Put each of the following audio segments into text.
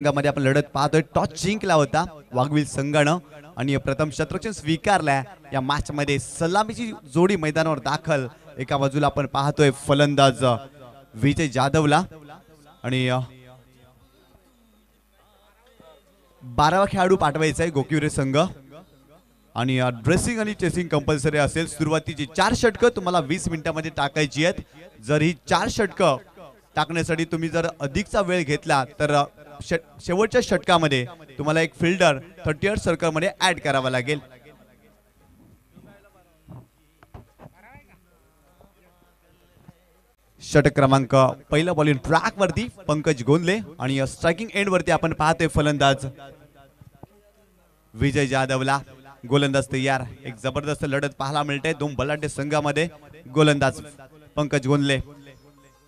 संघामध्ये आपण लढत पाहतोय. टॉस जिंकला होता वाघवील संघानं. आणि प्रथम शत्रक्षण स्वीकारलाय. या मॅच मध्ये सलामीची जोडी मैदानावर दाखल. एका बाजूला आपण पाहतोय फलंदाज विजय जाधवला. आणि बारावा खेळाडू पाठवायचा आहे गोकिवरे संघ. आणि ड्रेसिंग आणि चेसिंग कंपल्सरी असेल. सुरुवातीची चार षटकं तुम्हाला वीस मिनिटांमध्ये टाकायची आहेत. जर ही चार षटकं टाकण्यासाठी तुम्ही जर अधिकचा वेळ घेतला तर शेवटच्या षटकामध्ये तुम्हाला एक फिल्डर थर्टी एट सर्कलमध्ये ऍड करावा लागेल. षटक क्रमांक पहिला बॉलिंग ट्रॅक वरती पंकज गोंदले आणि स्ट्रायकिंग एंड वरती आपण पाहतोय फलंदाज विजय जाधवला. गोलंदाज तयार. एक जबरदस्त लढत पाहायला मिळते दोन बलाढ्य संघामध्ये गोलंदाज पंकज गोंदले.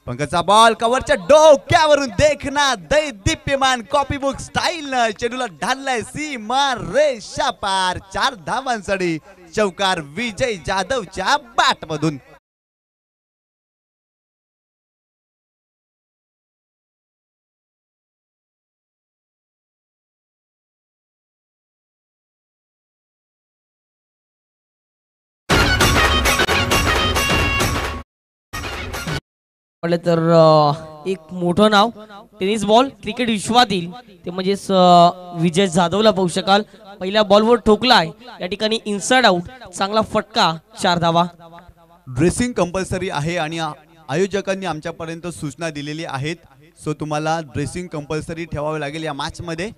पंकजचा बॉल कव्हरच्या डोक्यावरून देखना दै दिप्यमान कॉपी बुक स्टाईल चेंडूला ढाललाय सीमा रेषा पार चार धावांसाठी चौकार विजय जाधवच्या बॅट म्हटलं तर एक मोठं नाव टेनिस बॉल क्रिकेट विश्वातील. ते म्हणजेच विजय जाधवला पाहू शकाल. पहिल्या बॉलवर ठोकलाय या ठिकाणी इनसाइड आउट चांगला फटका चार धावा. ड्रेसिंग कंपल्सरी आहे आणि आयोजकांनी आमच्यापर्यंत सूचना दिलेली आहेत. सो तुम्हाला ड्रेसिंग कंपल्सरी ठेवावे लागेल या मॅच मध्ये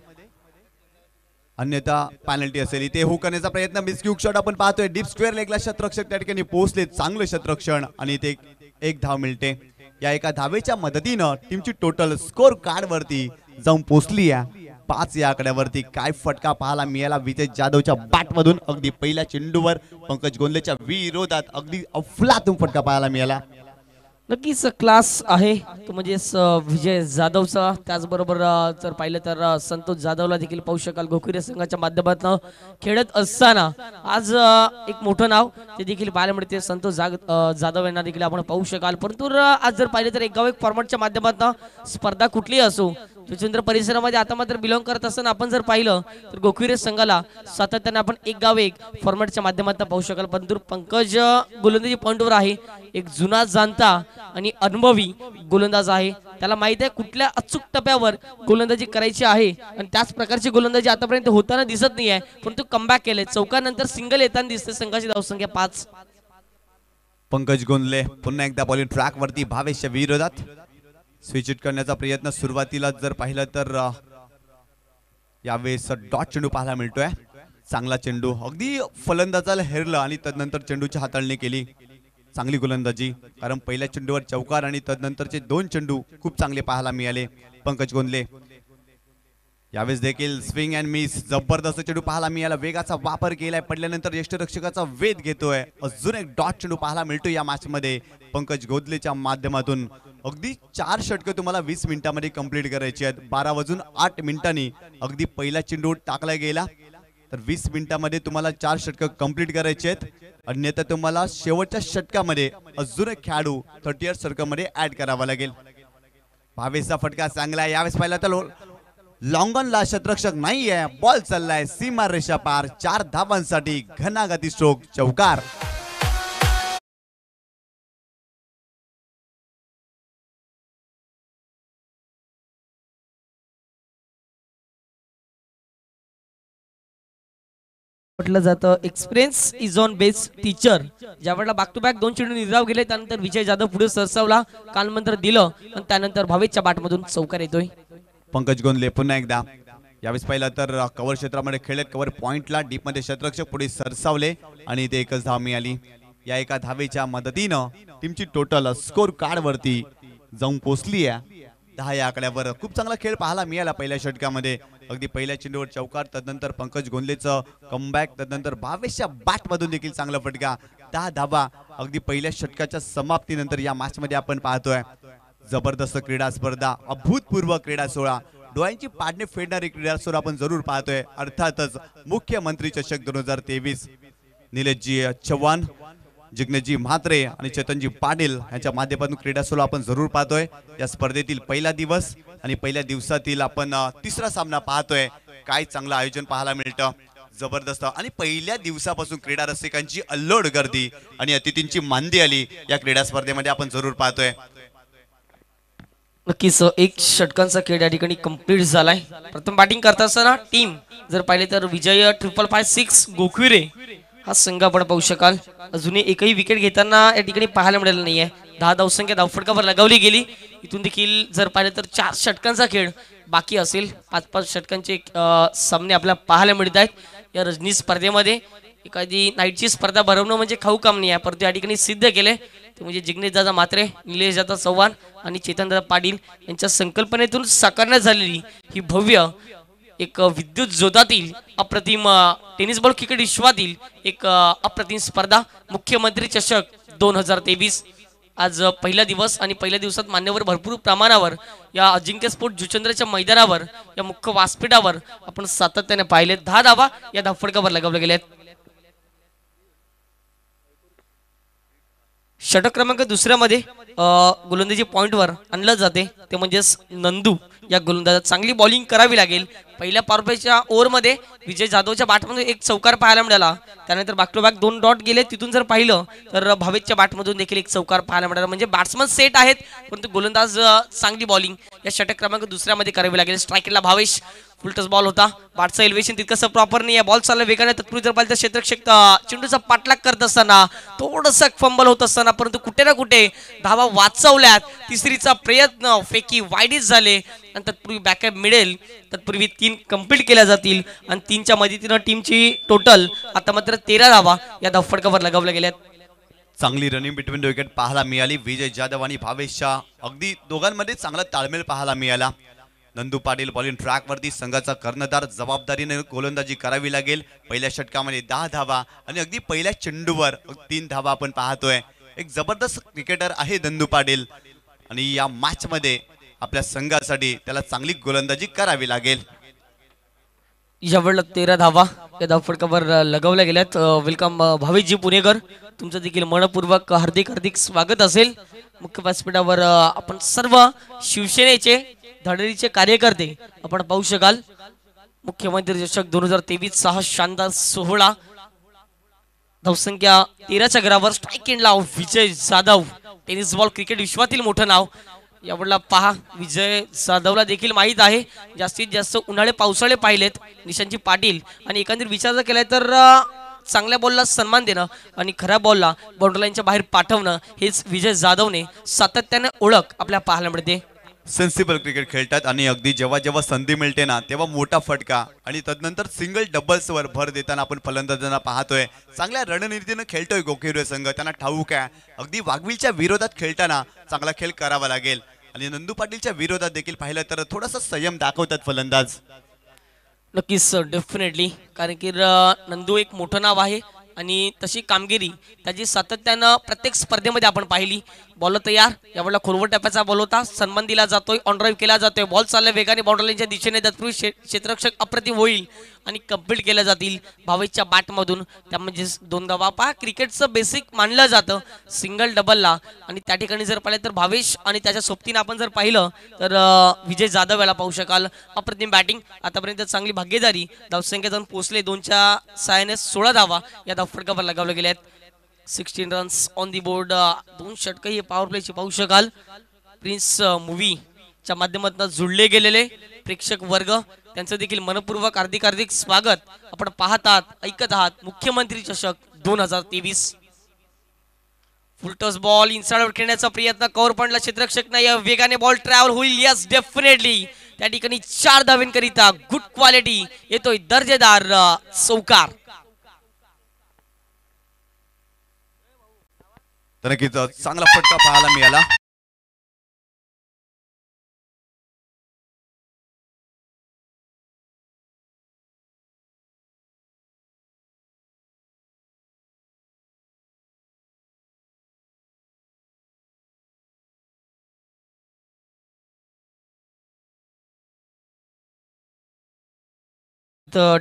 अन्यथा पॅनल्टी असेल. इथे हो करण्याचा प्रयत्न मिसक्यूक शॉट आपण पाहतोय. डीप स्क्वेअर लेगला शतरक्षक त्या ठिकाणी पोहोचले चांगलं शतरक्षण आणि इथे एक धाव मिळते. या एका धावेच्या मदतीनं टीमची टोटल स्कोर कार्ड वरती जाऊन पोचली आहे. पाच या आकड्यावरती काय फटका पाहायला मिळाला विजय जाधवच्या बॅट मधून. अगदी पहिल्या चेंडूवर पंकज गोंदलेच्या विरोधात अगदी अफलातून फटका पाहायला मिळाला. नक्कीच क्लास आहे. तो म्हणजेच विजय जाधवचा. त्याचबरोबर जर पाहिलं तर संतोष जाधवला देखील पाहू शकाल. गोखिरे संघाच्या माध्यमातून खेळत असताना आज एक मोठं नाव ते देखील पाहायला मिळते. संतोष जाग जाधव यांना देखील आपण पाहू शकाल. परंतु आज जर पाहिलं तर एक गाव एक फॉर्मॅटच्या माध्यमातून स्पर्धा कुठली असो जुचंद्र परिसरामध्ये आता मात्र बिलॉंग करत असताना आपण जर पाहिलं तर गोखिरे संघाला सातत्याने आपण एक गाव एक फॉर्मॅटच्या माध्यमातून पाहू शकाल. परंतु पंकज गोलंदाजी पॉईंटवर आहे. एक जुना जाणता आणि अनुभवी गोलंदाज आहे. त्याला माहीत आहे कुठल्या अचूक टप्प्यावर गोलंदाजी करायची आहे. आणि त्याच प्रकारची गोलंदाजी आतापर्यंत होताना दिसत नाही आहे परंतु कमबॅक केले चौकानंतर सिंगल येताना दिसते संघाची धावसंख्या पाच. पंकज गोंदले पुन्हा एकदा बॉलिंग ट्रॅक वरती भावेशच्या विरोधात. स्विचिट करण्याचा प्रयत्न सुरुवातीला जर पाहिलं तर यावेळेस डॉट चेंडू पाहायला मिळतोय. चांगला चेंडू. अगदी फलंदाजाला हेरलं आणि तदनंतर चेंडूची हाताळणी केली. चांगली गोलंदाजी. कारण पहिल्या चेंडूवर चौकार आणि तदनंतरचे दोन चेंडू खूप चांगले पाहायला मिळाले. पंकज गोंदले. यावेळेस देखील स्विंग अँड मिस. जबरदस्त चेंडू पाहायला मिळाला. वेगाचा वापर केलाय. पडल्यानंतर यष्टरक्षकाचा वेध घेतोय. अजून एक डॉट चेंडू पाहायला मिळतो या मॅच मध्ये. पंकज गोदलेच्या माध्यमातून अगदी चार षटकं तुम्हाला वीस मिनिटांमध्ये कंप्लीट करायची आहेत. बारा वाजून आठ मिनिटांनी अगदी पहिला चेंडू टाकला गेला. तर वीस मिनिटांमध्ये तुम्हाला चार षटकं कंप्लीट करायची आहेत. अन्यथा तुम्हाला शेवटच्या षटकामध्ये अजून एक खेळाडू थर्टी एट सर्कलमध्ये ऍड करावा लागेल. भावेशचा फटका चांगला आहे. यावेळेस पाहिला तर लॉंगॉनला शतरक्षक नाहीये. बॉल चाललाय. सीमा रेषा पार. चार धावांसाठी घनागती स्ट्रोक चौकार. म्हटलं जातं experience is on best teacher ज्या वेळेला बॅक टू बॅक दोन चेंडू निराव गेले त्यानंतर विजय जाधव पुढे सरसावला कालमंत्र दिलं आणि त्यानंतर भावेशच्या बाटमधून चौकार येतोय. पंकज गोंदले पुन्हा एकदा. यावेळेस पाहिलं तर कव्हर क्षेत्रामध्ये खेळत कव्हर पॉइंटला डीपमध्ये शतरक्षक पुढे सरसावले आणि ते एकच धाव मिळाली या एका धावेच्या मदतीनं टीमची टोटल स्कोर कार्ड वरती जाऊन पोचली आहे दहा या आकड्यावर खूप चांगला खेळ पाहायला मिळाला पहिल्या षटकामध्ये. अगदी पहिल्या चेंडूवर चौकार तदनंतर पंकज गोंदलेचं कमबॅक तदनंतर बावीसच्या बॅट मधून देखील चांगला फटका. दहा धावा अगदी पहिल्या षटकाच्या समाप्तीनंतर या मॅच मध्ये आपण पाहतोय. जबरदस्त क्रीडा स्पर्धा अभूतपूर्व क्रीडा सोहळा. डोळ्यांची पाडणे फेडणारी क्रीडा सोहळा आपण जरूर पाहतोय. अर्थातच मुख्यमंत्री चषक दोन हजार तेवीस. निलेशजी चव्हाण जिग्नेशजी म्हात्रे आणि चेतनजी पाटील यांच्या माध्यमातून क्रीडा सोहळा आपण जरूर पाहतोय. या स्पर्धेतील पहिला दिवस आणि पहिल्या दिवसातील आपण तिसरा सामना पाहतोय. काय चांगलं आयोजन पाहायला मिळतं. जबरदस्त. आणि पहिल्या दिवसापासून क्रीडा रसिकांची अल्लोड गर्दी आणि अतिथींची मांदी आली या क्रीडा स्पर्धेमध्ये आपण जरूर पाहतोय. नक्कीच एक षटकांचा खेळ या ठिकाणी कंप्लीट झालाय. प्रथम बॅटिंग करत असताना टीम जर पाहिले तर Vijay triple five six Gokhivare हा संघ आपण पाहू शकाल. अजूनही एकही विकेट घेताना या ठिकाणी पाहायला मिळालं नाहीये. दहा धावसंख्या धावफटकावर लगावली गेली. इथून देखील जर पाहिलं तर चार षटकांचा खेळ बाकी असेल. पाच पाच षटकांचे सामने आपल्याला पाहायला मिळत आहेत. या रजनी स्पर्धेमध्ये एखादी नाईटची स्पर्धा भरवणं म्हणजे खाऊ काम नाही आहे. परंतु या ठिकाणी सिद्ध केले ते म्हणजे जिग्नेश दादा मात्रे निलेश दादा चव्हाण आणि चेतन दादा पाटील यांच्या संकल्पनेतून साकारण्यात झालेली ही भव्य एक विद्युत जोतातील अप्रतिम टेनिस बॉल क्रिकेट विश्वातील एक अप्रतिम स्पर्धा मुख्यमंत्री चषक दोन हजार तेवीस. आज पहिला दिवस आणि पहिल्या दिवसात मान्यवर भरपूर प्रमाणावर या अजिंक्य स्पोर्ट जुचंद्रच्या मैदानावर या मुख्य व्यासपीठावर आपण सातत्याने पाहिले दहा धावा या धावफडकावर लगावल्या गेल्या आहेत षटक क्रमांक दुसऱ्यामध्ये गोलंदाजी पॉईंटवर आणलं जाते. ते म्हणजेच नंदू या गोलंदाजात चांगली बॉलिंग करावी लागेल. पहिल्या पारपेच्या ओव्हरमध्ये विजय जाधवच्या बाटमधून एक चौकार पाहायला मिळाला. त्यानंतर बॅक दोन डॉट गेले. तिथून जर पाहिलं तर भावेशच्या बाटमधून देखील एक चौकार पाहायला मिळाला. म्हणजे बॅट्समन सेट आहेत परंतु गोलंदाज चांगली बॉलिंग या षटक क्रमांक दुसऱ्यामध्ये करावी लागेल. स्ट्रायकरला भावेश फुलटस बॉल होता. बाटचं एलिव्हेशन तितकंसं प्रॉपर नाही आहे बॉल चालला वेगाने. तत्पूर्वी जर पाहिलं तर क्षेत्रक्षक चेंडूचा पाठलाग करत असताना थोडंसं फंबल होत असताना परंतु कुठे ना कुठे धावा वाचवल्यात. तिसरीचा प्रयत्न फेकी वाईडीच झाले. आणि तत्पूर्वी बॅकअप मिळेल. तत्पूर्वी तीन कंप्लीट केल्या जातील. आणि तीनच्या मदतीनं टीमची टोटल आता मात्र तेरा धावा या धावफडकावर लगावल्या गेल्यात. चांगली रनिंग बिटवीन विकेट पाहायला मिळाली. विजय जाधव आणि भावेशच्या अगदी दोघांमध्ये चांगला ताळमेळ पाहायला मिळाला. नंदू पाटील बॉलिंग ट्रॅकवरती संघाचा कर्णधार जबाबदारीने गोलंदाजी करावी लागेल. पहिल्या षटकामध्ये दहा धावा आणि अगदी पहिल्या चेंडूवर तीन धावा आपण पाहतोय. एक जबरदस्त क्रिकेटर आहे नंदू पाटील. आणि या मॅच मध्ये आपल्या संघासाठी त्याला चांगली गोलंदाजी करावी लागेल. यावेळेला तेरा धावा या धावफडकावर लगावल्या गेल्यात. वेलकम भावेशजी पुणेकर. तुमचं देखील मनपूर्वक हार्दिक हार्दिक स्वागत असेल. मुख्य व्यासपीठावर आपण सर्व शिवसेनेचे धडरीचे कार्यकर्ते आपण पाहू शकाल. मुख्यमंत्री चषक दोन हजार तेवीस हा शानदार सोहळा. धावसंख्या तेराच्या घरावर स्ट्राईक एंडला Vijay Jadhav. Tennis ball cricket विश्वातील मोठं नाव. यावेळेला पहा विजय जाधवला देखील माहीत आहे. जास्तीत जास्त उन्हाळे पावसाळे पाहिलेत निशांची पाटील. आणि एकंदरीत विचार जर केलाय तर चांगल्या बॉलला सन्मान देणं आणि खऱ्या बॉलला बाउंड्रीलाईनच्या बाहेर पाठवणं हेच विजय जाधवने सातत्याने ओळख आपल्या पाहायला मिळते. सेन्सिबल क्रिकेट खेळतात आणि अगदी जेव्हा जेव्हा संधी मिळते ना तेव्हा मोठा फटका आणि तदनंतर सिंगल डबल्सवर भर देताना आपण फलंदाजांना पाहतोय. चांगल्या रणनीतीनं खेळतोय गोखेरुळे संघ त्यांना ठाऊक आहे. अगदी वाघविलच्या विरोधात खेळताना चांगला खेळ करावा लागेल. आणि नंदू पाटीलच्या विरोधात देखील पाहिलं तर थोडासा संयम दाखवतात फलंदाज. नक्कीच डेफिनेटली कारण की नंदू एक मोठं नाव आहे आणि तशी कामगिरी त्याची सातत्यानं प्रत्येक स्पर्धेमध्ये आपण पाहिली. बॉल तयार. यावेळेला खोलवर टप्प्याचा बॉल होता. सन्मान दिला जातोय ऑन ड्राईव्ह केला जातोय. बॉल चालला वेगाने. बाउंड्रीच्या दिशेने तत्पूर्वी क्षेत्ररक्षक अप्रतिम होईल आणि कंप्लीट केल्या जातील भावेशच्या बॅटमधून त्या म्हणजे दोन धावा पहा क्रिकेटचं बेसिक मानलं जातं. सिंगल डबलला आणि त्या ठिकाणी जर पाहिलं तर भावेश आणि त्याच्या सोबतीनं आपण जर पाहिलं तर विजय जाधव याला पाहू शकाल. अप्रतिम बॅटिंग आतापर्यंत चांगली भागीदारी. धावसंख्या जाऊन पोहोचले दोनच्या सहाय्याने सोळा धावा या धावफडकावर लगावल्या गेल्या आहेत. Sixteen runs on the board दोन षटक हे पॉवर प्लेची पाहू शकाल. प्रिन्स मूवीच्या uh, माध्यमातून जुळले गेलेले प्रेक्षक वर्ग. त्यांचं देखील मनपूर्वक हार्दिक हार्दिक स्वागत. आपण पाहत आहात ऐकत आहात मुख्यमंत्री चषक दोन हजार तेवीस. फुलटॉस बॉल इन्साइडवर खेळण्याचा प्रयत्न कौर पंडला क्षेत्रक्षक नाही वेगाने बॉल ट्रॅव्हल होईल. यस डेफिनेटली त्या ठिकाणी चार धावेंकरिता गुड क्वालिटी येतोय दर्जेदार uh, चौकार तर नक्कीच चांगला फटका पाहायला मिळाला.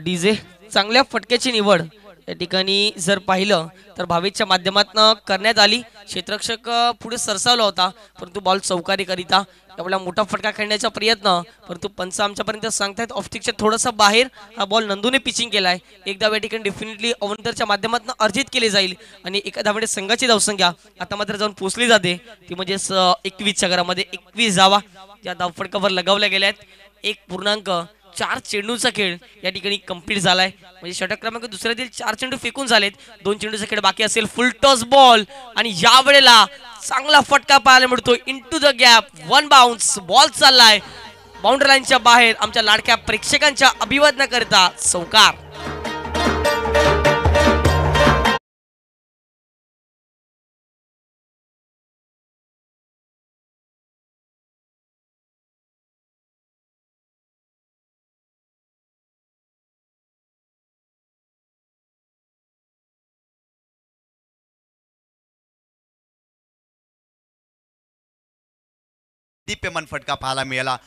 डीजे चांगल्या फटक्याची निवड. या ठिकाणी जर पाहिलं तर भावेच्या माध्यमातून करण्यात आली. क्षेत्रक्षक पुढे सरसावला होता परंतु बॉल चौकारीकरिता आपला मोठा फटका खेळण्याचा प्रयत्न परंतु पंच आमच्यापर्यंत सांगतायत ऑफस्टिकच्या थोडासा बाहेर हा बॉल नंदूने पिचिंग केलाय. एक धाव या ठिकाणी डेफिनेटली अवंतरच्या माध्यमातून अर्जित केले जाईल आणि एका धावडे संघाची धावसंख्या आता मात्र जाऊन पोचली जाते. ती म्हणजे एकवीसच्या घरामध्ये एकवीस धावा ज्या धावफटकावर लगावल्या गेल्या आहेत एक पूर्णांक चार चेंडूचा खेळ या ठिकाणी कंप्लीट झालाय. म्हणजे षटक क्रमांक दुसऱ्यातील चार चेंडू फेकून झालेत. दोन चेंडूचा खेळ बाकी असेल फुल टॉस बॉल आणि या वेळेला चांगला फटका पाहायला मिळतो. Into the gap one bounce ball चाललाय. बाउंड्री लाईनच्या बाहेर आमच्या लाडक्या प्रेक्षकांच्या अभिवादनाकरिता सौकार दीप्यमान फटका पाहायला मिळाला.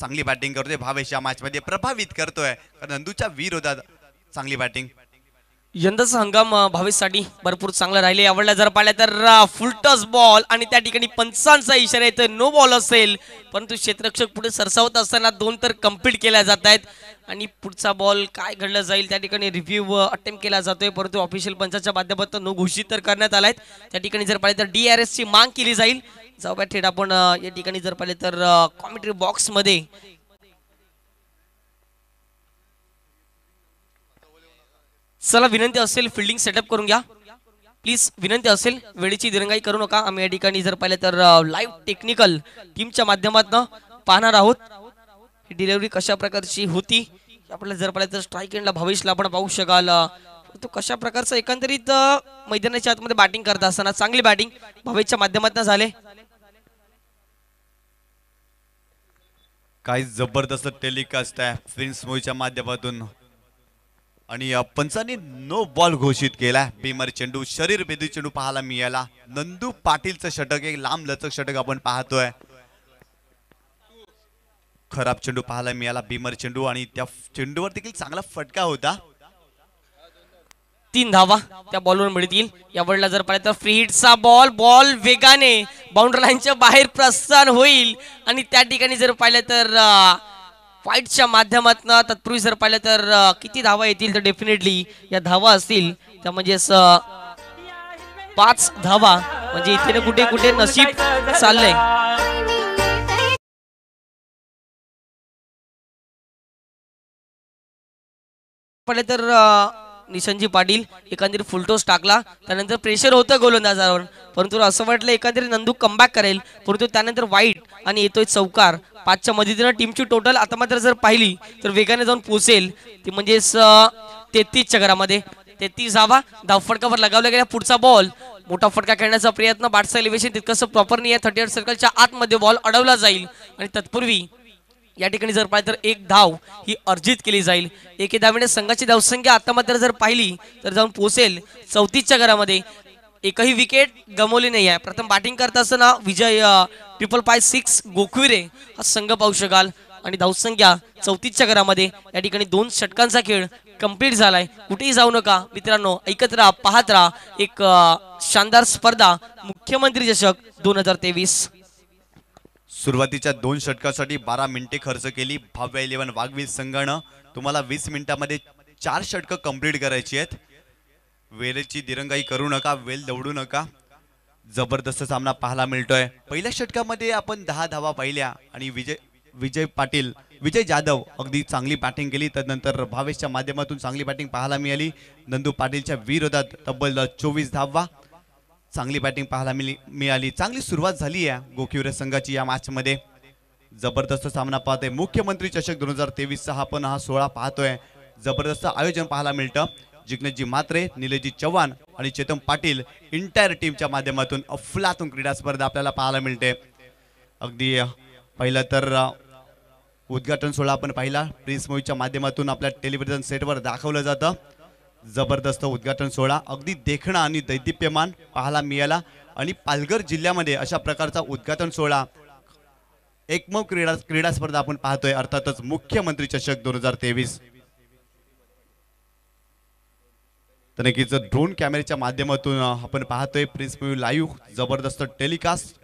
चांगली बॅटिंग करतोय. भावेश या मॅच मध्ये प्रभावित करतोय. नंदूच्या विरोधात चांगली बॅटिंग यंदाचा हंगाम भावेशसाठी भरपूर चांगला राहिले. आवडला जर पाहिला तर फुलटस बॉल आणि त्या ठिकाणी पंचांचा इशारा येतो नो बॉल असेल. परंतु क्षेत्ररक्षक पुढे सरसावत असताना दोन तर कंप्लीट केल्या जात आहेत. आणि पुढचा बॉल काय घडलं जाईल त्या ठिकाणी रिव्ह्यू अटेम्प्ट केला जातोय. परंतु ऑफिशियल पंचाच्या माध्यमातून नो घोषित तर करण्यात आलाय. त्या ठिकाणी जर पाहिलं तर डी आर ची मांग केली जाईल. जाऊया थेट आपण या ठिकाणी जर पाहिलं तर कॉमेंट्री बॉक्समध्ये चला विनंती असेल फिल्डिंग सेटअप करून घ्या. प्लीज विनंती असेल वेळेची दिरंगाई करू नका. आम्ही या ठिकाणी जर पाहिलं तर लाईव्ह टेक्निकल टीमच्या माध्यमातून पाहणार आहोत. ही कशा प्रकारची होती? आपल्याला जर पाहिलं तर स्ट्राईक एंडला भविष्यला आपण पाहू शकाल. तो कशा प्रकारचा एकंदरीत मैदानाच्या आतमध्ये बॅटिंग करत असताना चांगली बॅटिंग भविष्यच्या माध्यमातून झाले. काही जबरदस्त टेलिकास्ट आहे. फिल्म मोईच्या माध्यमातून. आणि अ, पंचांनी नो बॉल घोषित केला. बेमारी चेंडू शरीर भेदी चेंडू पाहायला मिळाला. नंदू पाटीलचं षटक एक लांब लचक षटक आपण पाहतोय. खराब चेंडू पाहायला मिळाला बेमारी चेंडू आणि त्या चेंडूवर देखील चांगला फटका होता. तीन धावा त्या बॉलवर मिळतील. या वेळेला जर पाहिलं तर फ्री हिटचा बॉल बॉल वेगाने बाउंड्री लाईनच्या बाहेर प्रस्थान होईल. आणि त्या ठिकाणी जर पाहिलं तर फाईटच्या माध्यमातून तत्पूर्वी जर पाहिलं तर किती धावा येतील तर डेफिनेटली या धावा असतील. त्या म्हणजेच पाच धावा. म्हणजे इथे कुठे कुठे नशीब चाललंय. पहिले तर निशनजी पाटील एकंदरीत फुलटोस टाकला. त्यानंतर प्रेशर होतं गोलंदाजावर. परंतु असं वाटलं एकंदरीत नंदू कमबॅक करेल. परंतु त्यानंतर वाईट आणि येतोय चौकार. पाचच्या मदतीनं टीमची टोटल आता मात्र जर पाहिली तर वेगाने जाऊन पोचेल ती म्हणजेच तेहतीसच्या घरामध्ये. तेहतीस धावा धावफटकावर लगावला गेला पुढचा बॉल मोठा फटका खेळण्याचा प्रयत्न. बाटसा एलिव्हेशन तितकंसं प्रॉपर नाही आहे थर्टी एट सर्कलच्या आतमध्ये बॉल अडवला जाईल. आणि तत्पूर्वी या ठिकाणी जर पाहिलं तर एक धाव ही अर्जित केली जाईल. एके धावेने संघाची धावसंख्या आता मात्र जर पाहिली तर जाऊन पोहोचेल चौतीसच्या घरामध्ये. एकही विकेट गमवली नाही आहे प्रथम बॅटिंग करत असताना Vijay triple five six Gokhivare हा संघ पाहू शकाल. आणि धावसंख्या चौतीसच्या घरामध्ये. या ठिकाणी दोन षटकांचा खेळ कंप्लीट झालाय. कुठेही जाऊ नका. मित्रांनो ऐकत राहा पाहत राहा. एक शानदार स्पर्धा. मुख्यमंत्री चषक दोन हजार तेवीस. सुरुवातीच्या दोन षटकासाठी बारा मिनिटे खर्च केली. भव्य इलेव्हन वाघवीज संघानं तुम्हाला वीस मिनिटामध्ये चार षटकं कंप्लीट करायची आहेत. वेळेची दिरंगाई करू नका वेल दौडू नका. जबरदस्त सामना पाहायला मिळतोय. पहिल्या षटकामध्ये आपण दहा धावा पाहिल्या आणि विजय विजय पाटील विजय जाधव अगदी चांगली बॅटिंग केली. त्यानंतर भावेशच्या माध्यमातून चांगली बॅटिंग पाहायला मिळाली. नंदू पाटीलच्या विरोधात तब्बल चोवीस धावा. चांगली बॅटिंग पाहायला मिली मिळाली. चांगली सुरुवात झाली आहे गोखिवरे संघाची या मॅचमध्ये जबरदस्त सामना पाहतोय. मुख्यमंत्री चषक दोन हजार तेवीसचा हा पण हा सोहळा पाहतोय. जबरदस्त आयोजन पाहायला मिळतं. जिग्नेशजी मात्रे निलेशजी चव्हाण आणि चेतन पाटील इंटायर टीमच्या माध्यमातून अफलातून क्रीडा स्पर्धा आपल्याला पाहायला मिळते. अगदी पहिलं तर उद्घाटन सोहळा आपण पाहिला. प्रिन्स मूवीच्या माध्यमातून आपल्या टेलिव्हिजन सेटवर दाखवलं जातं. जबरदस्त उद्घाटन सोहळा अगदी देखणा आणि दैदिप्यमान पाहायला मिळाला. आणि पालघर जिल्ह्यामध्ये अशा प्रकारचा उद्घाटन सोहळा एकमव क्रीडा क्रीडा स्पर्धा आपण पाहतोय अर्थातच मुख्यमंत्री चषक दोन हजार तेवीस. तर नक्कीच ड्रोन कॅमेऱ्याच्या माध्यमातून आपण पाहतोय प्रिन्स मूवी लाईव्ह जबरदस्त टेलिकास्ट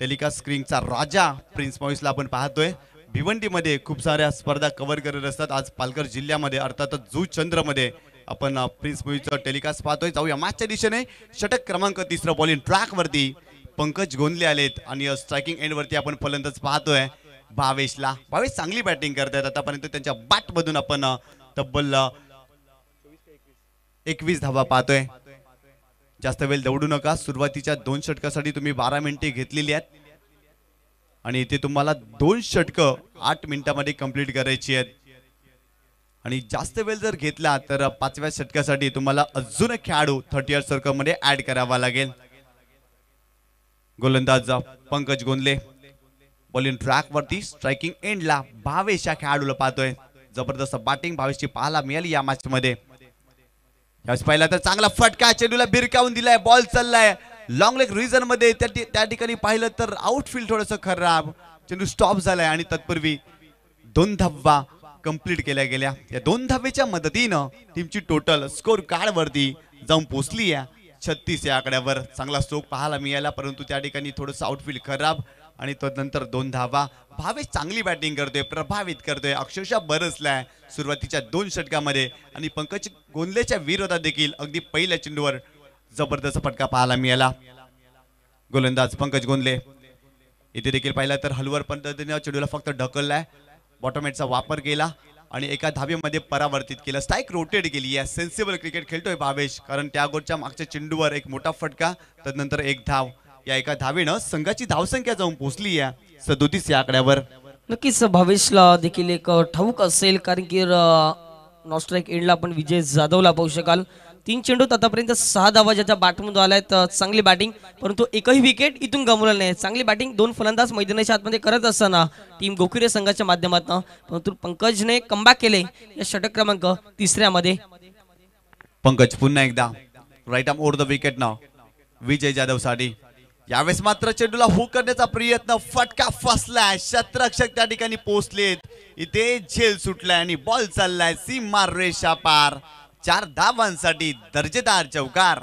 टेलिकास्ट स्क्रीनचा राजा प्रिन्स मूवीजला आपण पाहतोय. भिवंडीमध्ये खूप साऱ्या स्पर्धा कव्हर करत असतात. आज पालघर जिल्ह्यामध्ये अर्थातच जू चंद्रमध्ये आपण प्रिन्स मूवीचं टेलिकास्ट पाहतोय. जाऊया. मागच्या दिशेने षटक क्रमांक तिसरं बॉलिंग ट्रॅकवरती पंकज गोंदले आलेत आणि स्ट्रायकिंग एंडवरती आपण फलंदाज पाहतोय भावेशला. भावेश चांगली बॅटिंग करतायत आतापर्यंत. त्यांच्या बॅटमधून आपण तब्बल एकवीस धावा पाहतोय. जास्त वेळ दौडू नका. सुरुवातीच्या दोन षटकासाठी तुम्ही बारा मिनिटे घेतलेली आहेत. आणि इथे तुम्हाला दोन षटकं आठ मिनिटामध्ये कंप्लीट करायची आहेत. आणि जास्त वेळ जर घेतला तर पाचव्या षटकासाठी तुम्हाला अजून खेळाडू थर्टी इयर सर्कलमध्ये ऍड करावा लागेल. गोलंदाज पंकज गोंदले. बॉलिंग ट्रॅक वरती स्ट्रायकिंग एंडला भावेश या खेळाडूला पाहतोय. जबरदस्त बॅटिंग भावेशची पाहायला मिळाली या मॅच मध्ये. यावेळेस पहिला तर चांगला फटका चेंडूला बिरकावून दिलाय बॉल चाललाय. लॉंग लेग रिझनमध्ये त्या त्या ठिकाणी पाहिलं तर आउटफील्ड थोडस खराब. चेंडू स्टॉप झालाय आणि तत्पूर्वी दोन धब्बा कंप्लीट केल्या गेल्या. या दोन धावेच्या मदतीनं टीमची टोटल स्कोर कार्ड वरती जाऊन पोचली आहे. छत्तीस या आकड्यावर चांगला स्ट्रोक पाहायला मिळाला परंतु त्या ठिकाणी थोडंसं आउटफील्ड खराब आणि तो नंतर दोन धावा. भावेश चांगली बॅटिंग करतोय प्रभावित करतोय अक्षरशः बरसलाय सुरुवातीच्या दोन षटकामध्ये. आणि पंकज गोंदलेच्या विरोधात देखील अगदी पहिल्या चेंडूवर जबरदस्त फटका पाहायला मिळाला. गोलंदाज पंकज गोंदले. इथे देखील पाहिला तर हलवर पंत चेंडूला फक्त ढकललाय. बॉटोमेटचा वापर केला आणि एका धाब्यामध्ये परावर्तित केलं. स्ट्राईक रोटेट केली. या सेन्सिबल क्रिकेट खेळतोय भावेश. कारण त्यागोरच्या मागच्या चेंडूवर एक मोठा फटका तदनंतर एक धाव. या एका धावेनं संघाची धावसंख्या जाऊन पोहोचली आहे सदोतीस या आकड्यावर. नक्कीच भावेशला देखील एक ठाऊक असेल कारण की नॉस्ट्राईक एंडला आपण विजय जाधवला पाहू शकाल. तीन चेंडूत आतापर्यंत सहा धावा ज्याच्या बॅटमधून आल्यात आहेत चांगली बॅटिंग परंतु एकही विकेट इथून गमवलं नाही. चांगली बॅटिंग दोन फलंदाज मैदानाच्या आतमध्ये करत असताना टीम गोखिरे संघाच्या माध्यमातून परंतु पंकजने कमबॅक केले या षटक क्रमांक तिसऱ्यामध्ये. पंकज पुन्हा एकदा. Right arm over the wicket नाव विजय जाधवसाठी यावेळेस मात्र चेंडूला हुक करण्याचा प्रयत्न फटका फसलाय. शतरक्षक त्या ठिकाणी पोहोचलेत. इथे झेल सुटलाय आणि बॉल चाललाय. सीमा रेषा पार. चार धावांसाठी दर्जेदार चौकार.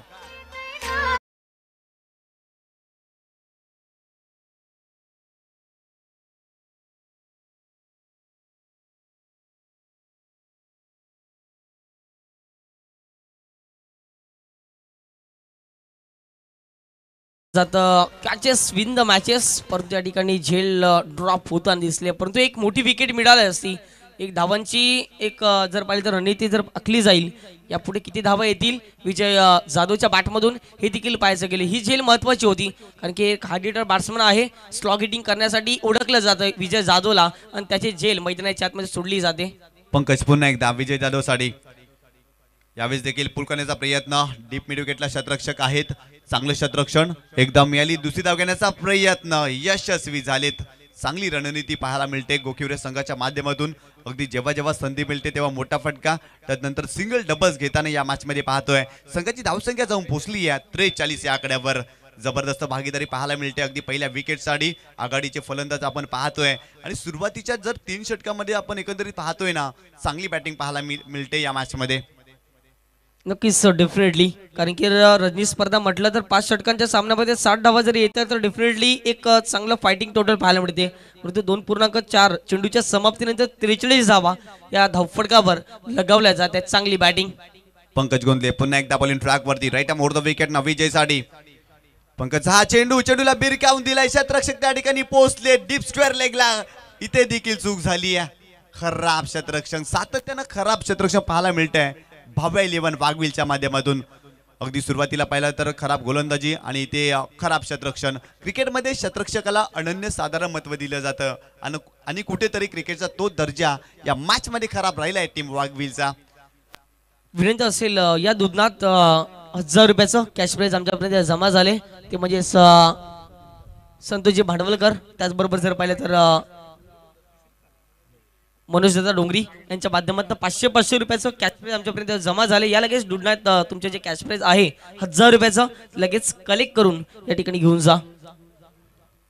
कॅचेस विन द मॅचेस परंतु या ठिकाणी झेल ड्रॉप होताना दिसले. परंतु एक मोठी विकेट मिळाली असती. एक धावांची एक जर पाहिली तर रणनीती जर आखली जाईल यापुढे किती धावा येतील? विजय जाधवच्या बॅटमधून हे देखील पाहायचं गेले. ही झेल महत्वाची होती कारण की एक हार्डिटर बॅट्समन आहे. स्लॉग हिटिंग करण्यासाठी ओळखलं जातं विजय जाधवला आणि त्याची झेल मैदानाच्या आतमध्ये सोडली जाते. पंकज पुन्हा एकदा विजय जाधवसाठी. यावेळेस देखील पुल करण्याचा प्रयत्न. डीप मिडविकेटला शतरक्षक आहेत. चांगलं शतरक्षण. एकदा मिळाली दुसरी धाव घेण्याचा प्रयत्न. यशस्वी झालेत. चांगली रणनीती पाहायला मिळते. गोखिवरे संघाच्या माध्यमातून. अगदी जेव्हा जेव्हा संधी मिळते तेव्हा मोठा फटका. त्यानंतर सिंगल डबल्स घेताना या मॅचमध्ये पाहतोय. संघाची धावसंख्या जाऊन पोचली आहे. त्रेचाळीस या आकड्यावर. जबरदस्त भागीदारी पाहायला मिळते. अगदी पहिल्या विकेटसाठी आघाडीचे फलंदाज आपण पाहतोय. आणि सुरुवातीच्या जर तीन षटकामध्ये आपण एकंदरीत पाहतोय ना चांगली बॅटिंग पाहायला मिळते या मॅचमध्ये नक्कीच सर डेफिनेटली कारण की रजनी स्पर्धा म्हटलं तर पाच षटकांच्या सामन्यामध्ये साठ धावा जरी येतात तर डेफिनेटली एक चांगलं फायटिंग टोटल पाहायला मिळते. परंतु दोन पूर्णांक चार चेंडूच्या समाप्तीनंतर त्रेचाळीस धावा या धावफटकावर लगावल्या जात आहेत. चांगली बॅटिंग पंकज गोंदले पुन्हा एकदा बॉलिंग ट्रॅक वरती. राईट मोर द विकेट ना विजय साडी. पंकज हा चेंडू चेंडूला बिरकावून दिलाय. शतरक्षक त्या ठिकाणी पोहोचले. डीप स्क्वेअर लेगला इथे देखील चूक झाली आहे. खराब शत्रक्षण. सातत्यानं खराब शतरक्षक पाहायला मिळतंय. भव्य इलेव्हन वाघविलच्या माध्यमातून. अगदी सुरुवातीला पाहिलं तर खराब गोलंदाजी आणि ते खराब शतरक्षण. क्रिकेटमध्ये शतरक्षकाला अनन्य साधारण महत्त्व दिलं जातं. आणि आणि कुठेतरी क्रिकेटचा तो दर्जा या मॅचमध्ये खराब राहिला आहे टीम वाघविलचा विनंती असेल या दुधनात हजार रुपयाचं कॅश प्राईज आमच्यापर्यंत जमा झाले. ते म्हणजे स- संतोषजी भांडवलकर. त्याचबरोबर जर पाहिलं तर मनोज दादा डोंगरी यांच्या माध्यमातून पाचशे पाचशे रुपयाचं कॅश प्राईज आमच्यापर्यंत जमा झाले. या लगेच डुडण्यात तुमचे जे कॅश प्राईज आहे हजार रुपयाचं लगेच कलेक्ट करून या ठिकाणी घेऊन जा.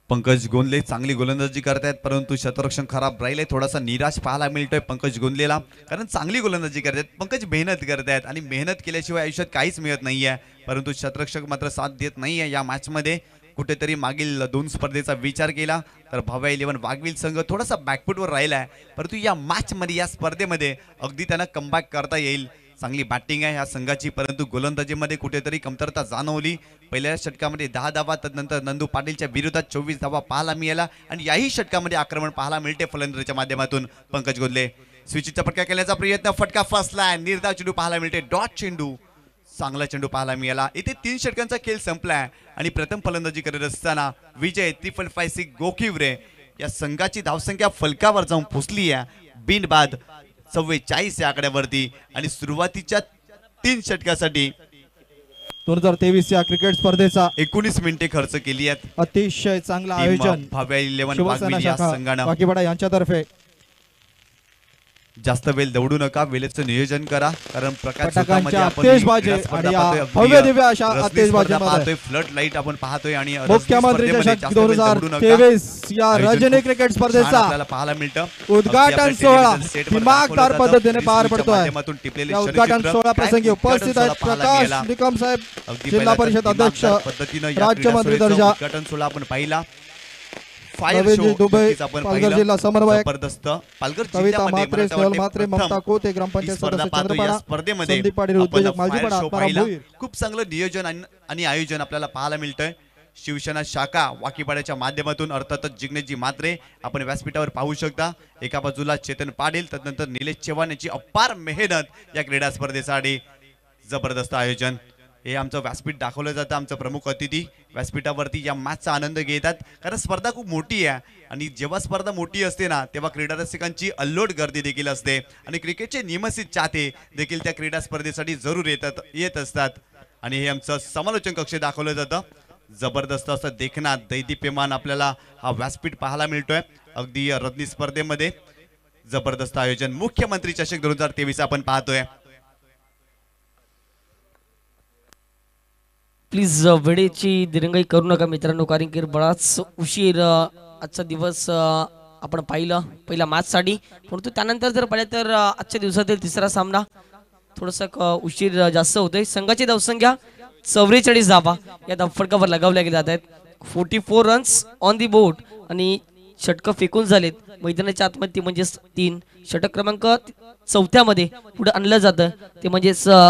पंकज गोंदले चांगली गोलंदाजी करतायत परंतु शतरक्षण खराब राहिले थोडासा निराश पाहायला मिळतोय पंकज गोंदलेला कारण चांगली गोलंदाजी करतायत. पंकज मेहनत करतायत आणि मेहनत केल्याशिवाय आयुष्यात काहीच मिळत नाहीये. परंतु शतरक्षक मात्र साथ देत नाहीये या मॅचमध्ये कुठेतरी मागील दोन स्पर्धेचा विचार केला. तर भव्या इलेव्हन वाघवील संघ थोडासा बॅकफुटवर राहिला आहे परंतु या मॅचमध्ये या स्पर्धेमध्ये अगदी त्यांना कमबॅक करता येईल. चांगली बॅटिंग आहे ह्या संघाची. परंतु गोलंदाजीमध्ये कुठेतरी कमतरता जाणवली. पहिल्या षटकामध्ये दहा धावा तदनंतर नंदू पाटीलच्या विरोधात चोवीस धावा पाहायला मिळाला. आणि याही षटकामध्ये आक्रमण पाहायला मिळते फलंदाजीच्या माध्यमातून पंकज गोदले. स्विचचा फटका केल्याचा प्रयत्न फटका फसलाय निर्धाव चेंडू पाहायला मिळते. डॉट चेंडू. चांगला चेंडू पाहायला मिळाला. इथे तीन षटकांचा खेळ संपलाय. आणि प्रथम फलंदाजी करत असताना Vijay triple five six Gokhivare या संघाची धावसंख्या फलकावर जाऊन पोचली आहे बिनबाद चव्वेचाळीस या आकड्यावरती आणि सुरुवातीच्या तीन षटकासाठी दोन हजार तेवीस या क्रिकेट स्पर्धेचा एकोणीस मिनिटे खर्च केली आहेत. अतिशय चांगलं आयोजन. भव्या इलेव्हन संघानं. यांच्यातर्फे. जास्त वेळ दौडू नका वेळेचं नियोजन करा कारण प्रकाश पाहतोय, फ्लड लाइट आपण पाहतोय आणि रजनी क्रिकेट स्पर्धेचा आपल्याला पाहायला मिळतं उद्घाटन सोहळा दिमागदार. पद्धतीने पार पडतोय माध्यमातून टिपलेले या उद्घाटन. सोहळा प्रसंगी उपस्थित आहेत प्रकाश. निकम साहेब जिल्हा परिषद अध्यक्ष पद्धतीनं राज्यमंत्री दर्जा उद्घाटन सोहळा आपण पाहिला फायर शो पालघर. जिल्हा समन्वयक. जबरदस्त पालघर कविता म्हात्रे म्हात्रे ममता कोते ग्रामपंचायत सदस्य चंद्रपाडा स्पर्धेमध्ये उद्योजक मालजीपाडा. खूप चांगलं नियोजन आणि- आणि आयोजन आपल्याला पाहायला मिळतंय शिवसेना शाखा वाकीपाड्याच्या माध्यमातून अर्थातच जिग्नेशजी मात्रे आपण व्यासपीठावर पाहू शकता एका बाजूला चेतन पाटील तदनंतर निलेश चव्हाण यांची अपार मेहनत या क्रीडा स्पर्धेसाठी जबरदस्त आयोजन हे आमचं व्यासपीठ दाखवलं जातं आमचं प्रमुख अतिथी व्यासपीठावरती या मॅचचा आनंद घेतात. कारण स्पर्धा खूप मोठी आहे आणि जेव्हा स्पर्धा मोठी असते ना तेव्हा क्रीडा रसिकांची अल्लोट गर्दी देखील असते आणि क्रिकेटचे नियमसित चाहते देखील त्या क्रीडा स्पर्धेसाठी जरूर येतात येत असतात. आणि हे आमचं समालोचन कक्ष दाखवलं जातं. जबरदस्त असं देखनात दैदिप्यमान आपल्याला हा व्यासपीठ पाहायला मिळतोय. अगदी रत्नी स्पर्धेमध्ये जबरदस्त आयोजन मुख्यमंत्री चषक दोन हजार तेवीस आपण पाहतोय. प्लीज वेळेची दिरंगाई करू नका मित्रांनो कारण की बराच उशीर आजचा दिवस आपण पाहिलं पहिला मॅचसाठी परंतु त्यानंतर जर पाहिलं तर आजच्या दिवसातील तिसरा सामना थोडासा उशीर जास्त होतोय. संघाची धावसंख्या चौवेचाळीस धावा या धावफडकावर लगावल्या गेल्या जात आहेत. Forty four runs on the board आणि षटकं फेकून झालेत. मैदानाच्या आतमध्ये ते म्हणजेच तीन. षटक क्रमांक चौथ्यामध्ये पुढे आणलं जातं. ते म्हणजेच अ,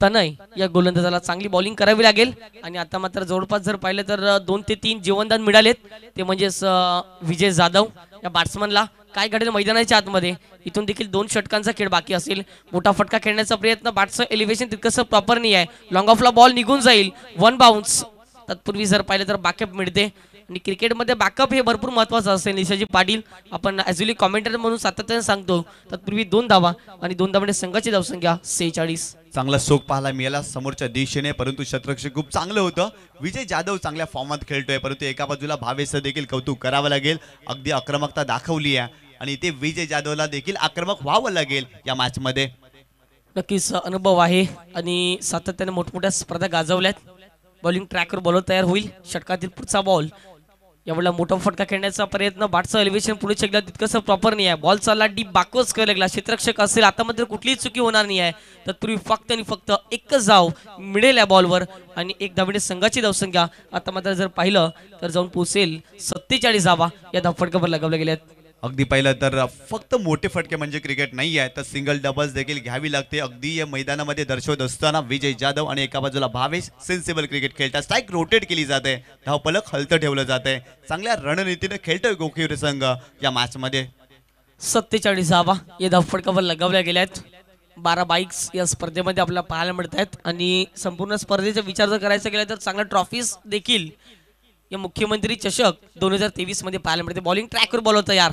तनय या गोलंदाजाला चांगली बॉलिंग करावी लागेल. आणि आता मात्र जवळपास जर पाहिलं तर दोन ते तीन जीवनदान मिळालेत. ते म्हणजेच विजय जाधव या बॅट्समनला काय घडेल मैदानाच्या आतमध्ये? इथून देखील दोन षटकांचा खेळ बाकी असेल. मोठा फटका खेळण्याचा प्रयत्न. बॅटचं एलिव्हेशन तितकंसं प्रॉपर नाही आहे लॉंग ऑफला बॉल निघून जाईल. वन बाउन्स तत्पूर्वी जर पाहिलं तर बॅकअप मिळते. आणि क्रिकेटमध्ये बॅकअप हे भरपूर महत्वाचं असते निशाजी पाटील. आपण ॲज्युअली कॉमेंटेटर म्हणून सातत्याने सांगतो. तत्पूर्वी दोन धावा आणि दोन धावाने संघाची धावसंख्या सेहेचाळीस. चांगला सोख पाहायला मिळाला समोरच्या दिशेने परंतु शतरक्षक खूप चांगलं होतं. विजय जाधव चांगल्या फॉर्मात खेळतोय परंतु एका बाजूला भावेसचं देखील कौतुक करावं लागेल. अगदी आक्रमकता दाखवली आहे. आणि ते विजय जाधवला देखील आक्रमक व्हावं लागेल या मॅच मध्ये नक्कीच अनुभव आहे आणि सातत्याने मोठमोठ्या स्पर्धा गाजवल्यात. बॉलिंग ट्रॅकवर बॉलर तयार होईल. षटकातील पुढचा बॉल एवढा मोठा फटका खेळण्याचा प्रयत्न. बाटचं एलिव्हेशन पुढे शकला तितकंसं प्रॉपर नाही आहे. बॉल चालला डीप बाकोच करायला लागला. क्षेत्रक्षक असेल आता मात्र कुठलीही चुकी होणार नाही आहे. तत्पूर्वी फक्त आणि फक्त एकच जाव मिळेल या बॉलवर आणि एक धावणे संघाची धावसंख्या. आता मात्र जर पाहिलं तर जाऊन पोहोचेल सत्तेचाळीस धावा या धावफटकावर लगावल्या गेल्यात. अगदी पाहिलं तर फक्त मोठे फटके म्हणजे क्रिकेट नाही आहे तर सिंगल डबल्स देखील घ्यावी लागते. अगदी या मैदानामध्ये दर्शवत असताना विजय जाधव आणि एका बाजूला भावेश सेन्सिबल क्रिकेट खेळतात. स्ट्राईक रोटेट केली जाते. धावपलक हलतं ठेवलं जाते. चांगल्या रणनीतीने खेळतोय गोखिवरे संघ या मॅचमध्ये सत्तेचाळीस धावा या धावफडकावर लगावल्या गेल्या आहेत. बारा बाईक्स या स्पर्धेमध्ये आपल्याला पाहायला मिळत आहेत आणि संपूर्ण स्पर्धेचा विचार जर करायचा गेला तर चांगल्या ट्रॉफीज देखील या मुख्यमंत्री चषक दोन हजार तेवीसमध्ये पाहायला मिळते. बॉलिंग ट्रॅकवर बॉल होता यार.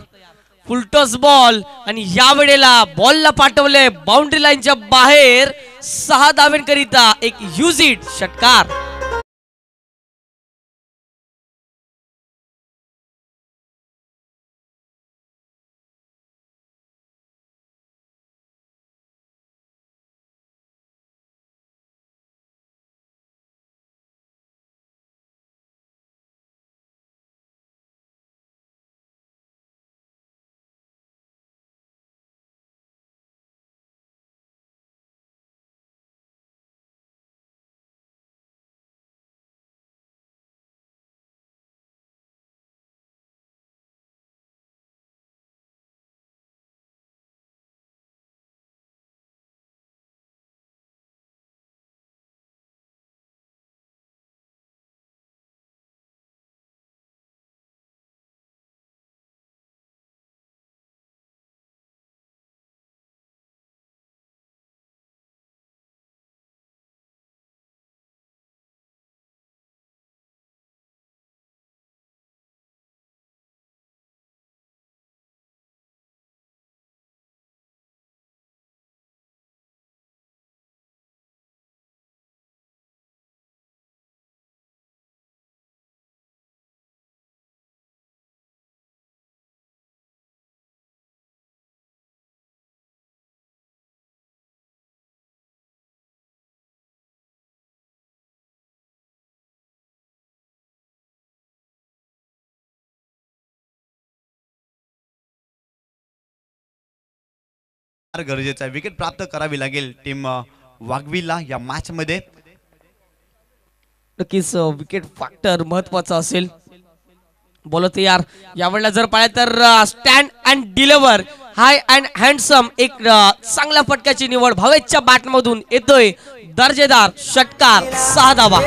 फुलटॉस बॉल आणि या वेळेला बॉलला पाठवले बाउंड्री लाईनच्या बाहेर सहा धाव्यांकरिता एक युज इट षटकार. गरजेचं आहे. विकेट प्राप्त करावी लागेल टीम वाघवीला या मॅच मध्ये. नक्कीच विकेट फॅक्टर महत्त्वाचा असेल. बोलत यार यावेळेला जर पाहिलं तर stand and deliver high and handsome एक चांगल्या फटक्याची निवड भावेच्या बॅटमधून येतोय. दर्जेदार षटकार सहा धावा.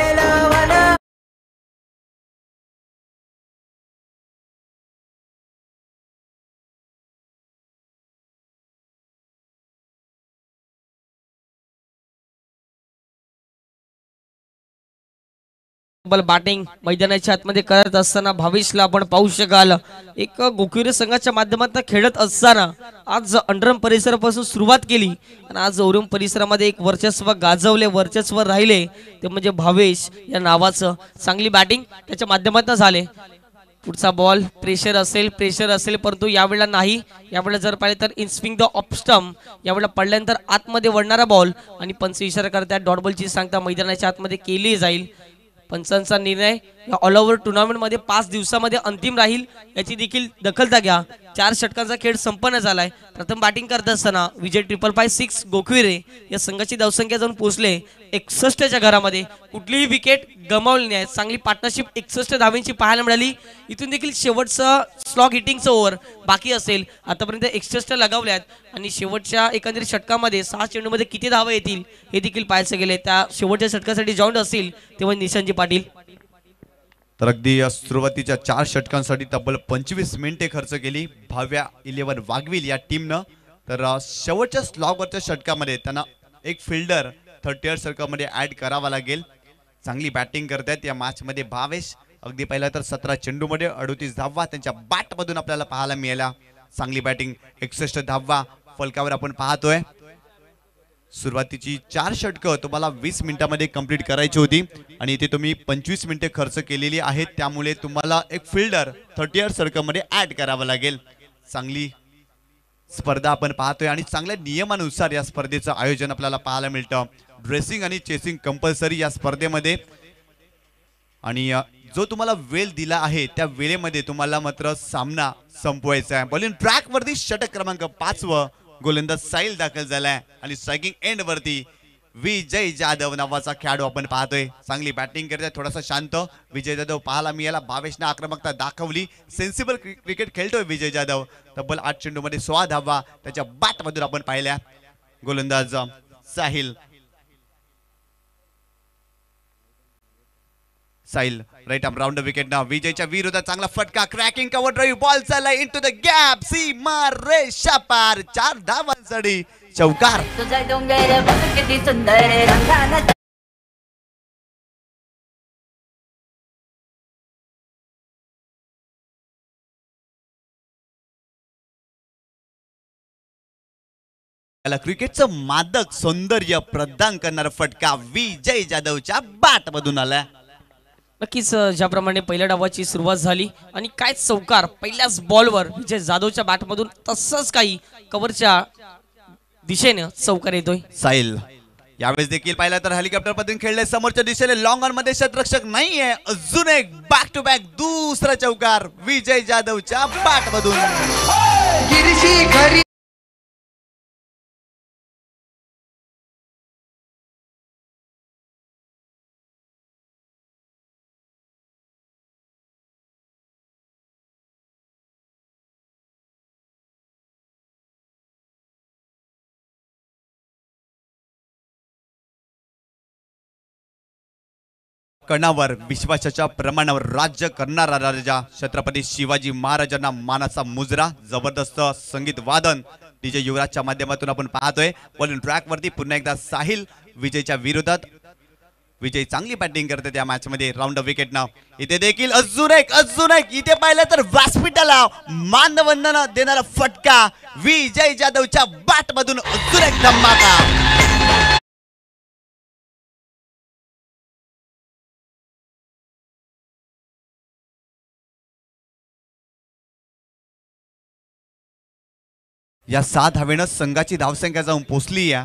बल बॅटिंग मैदानाच्या आतमध्ये करत असताना भावेशला आपण पाहू शकाल. एक गोकिरे संघाच्या माध्यमातून खेळत असताना आज अंडरम परिसरापासून सुरुवात केली. आणि आज ओरम परिसरामध्ये एक वर्चस्व गाजवले वर्चस्व राहिले. ते म्हणजे भावेश या नावाचं चांगली बॅटिंग त्याच्या माध्यमातून झाले. पुढचा बॉल प्रेशर असेल प्रेशर असेल परंतु यावेळेला नाही. यावेळेला जर पाहिले तर इन्स्विंग द ऑपस्टम यावेळेला पडल्यानंतर आतमध्ये वळणारा बॉल आणि पंच इशारा करतात डॉट बॉलची सांगता मैदानाच्या आतमध्ये केली जाईल. पंचांचा निर्णय या ऑल ओव्हर टुर्नामेंटमध्ये पाच दिवसामध्ये अंतिम राहील याची देखील दखलता घ्या. चार षटकांचा खेळ संपन्न झालाय. प्रथम बॅटिंग करत असताना Vijay triple five six Gokhivare या संघाची धावसंख्या जाऊन पोहोचले. एकसष्टच्या घरामध्ये कुठलीही विकेट गमावली नाही. चांगली पार्टनरशिप एकसष्ट धावेंची पाहायला मिळाली. इथून देखील शेवटचं स्लॉग हिटिंगचं ओव्हर बाकी असेल. आतापर्यंत एकसष्ट लगावल्यात आणि शेवटच्या एकंदरीत षटकामध्ये सहा चेंडूमध्ये किती धावा येतील हे देखील पाहायचं गेले. त्या शेवटच्या षटकासाठी जॉईंट असतील तेव्हा निशांजी पाटील तर अगदी या सुरुवातीच्या चार षटकांसाठी तब्बल पंचवीस मिनिटे खर्च केली. भाव्या इलेव्हन वाघविल या टीमनं. तर शेवटच्या स्लॉगवरच्या षटकामध्ये त्यांना एक फिल्डर थर्टी इयर सर्कलमध्ये ऍड करावा लागेल. चांगली बॅटिंग करतायत या मॅचमध्ये भावेश. अगदी पहिला तर सतरा चेंडूमध्ये अडोतीस धावा त्यांच्या बॅटमधून आपल्याला पाहायला मिळाला चांगली बॅटिंग एकसष्ट धावा फलकावर आपण पाहतोय. सुरुवातीची चार षटकं तुम्हाला वीस मिनिटामध्ये कंप्लीट करायची होती. आणि इथे तुम्ही पंचवीस मिनिटे खर्च केलेली आहेत. त्यामुळे तुम्हाला एक फिल्डर थर्टी इयर सर्कलमध्ये ॲड करावं लागेल. चांगली स्पर्धा आपण पाहतोय आणि चांगल्या नियमानुसार या स्पर्धेचं आयोजन आपल्याला पाहायला मिळतं. ड्रेसिंग आणि चेसिंग कंपल्सरी या स्पर्धेमध्ये. आणि जो तुम्हाला वेळ दिला आहे त्या वेळेमध्ये तुम्हाला मात्र सामना संपवायचा आहे. बॉलिंग ट्रॅकवरती षटक क्रमांक पाचवं. गोलंदाज साईल दाखल झालाय आणि स्ट्रायकिंग एंड वरती विजय जाधव नावाचा खेळाडू आपण पाहतोय. चांगली बॅटिंग करतोय थोडासा शांत. विजय जाधव पाहायला मिळाला. भावेशने आक्रमकता दाखवली. सेन्सिबल क्रिकेट खेळतोय विजय जाधव. तब्बल आठ चेंडूमध्ये सोळा धावा त्याच्या बॅट मधून आपण पाहिल्या. गोलंदाज Sahil Sahil right arm round wicket ना विजयच्या विरोधात चांगला फटका. क्रॅकिंग कव्हर ड्राईव्ह बॉल चालला इनटू द गॅप सी मार रे पार चार धावांसाठी चौकार. तुझा डोंगर बघ किती सुंदर रंगानं त्याला क्रिकेटचं मादक सौंदर्य प्रदान करणारा फटका विजय जाधवच्या बाट मधून आला नक्कीच ज्याप्रमाणे पहिल्या डावाची सुरुवात झाली आणि काय चौकार पहिल्याच बॉलवर विजय जाधवच्या बॅटमधून तसंच काही कव्हरच्या दिशेने चौकार येतोय. साईल यावेळेस देखील पाहिलं तर हेलिकॉप्टर मधून खेळले समोरच्या दिशेने. लॉंग ऑनमध्ये शतरक्षक नाहीये. अजून एक बॅक टू बॅक दुसरा चौकार विजय जाधवच्या बॅट मधून. कणावर विश्वासाच्या प्रमाणावर राज्य करणारा राजा. छत्रपती शिवाजी महाराजांना मानाचा मुजरा जबरदस्त संगीत वादन. डीजे युवराजच्या माध्यमातून आपण पाहतोय बॉलिंग ट्रॅकवरती पुन्हा एकदा साहिल विजयच्या विरोधात. विजय चांगली बॅटिंग करते त्या मॅच मध्ये राऊंड विकेट ना. इथे देखील अजून एक अजून एक. इथे पाहिलं तर व्यासपीठाला मानवंदना देणारा फटका. विजय जाधवच्या बॅट मधून अजून एक धमाका. या सात धावेनं संघाची धावसंख्या जाऊन पोचली या.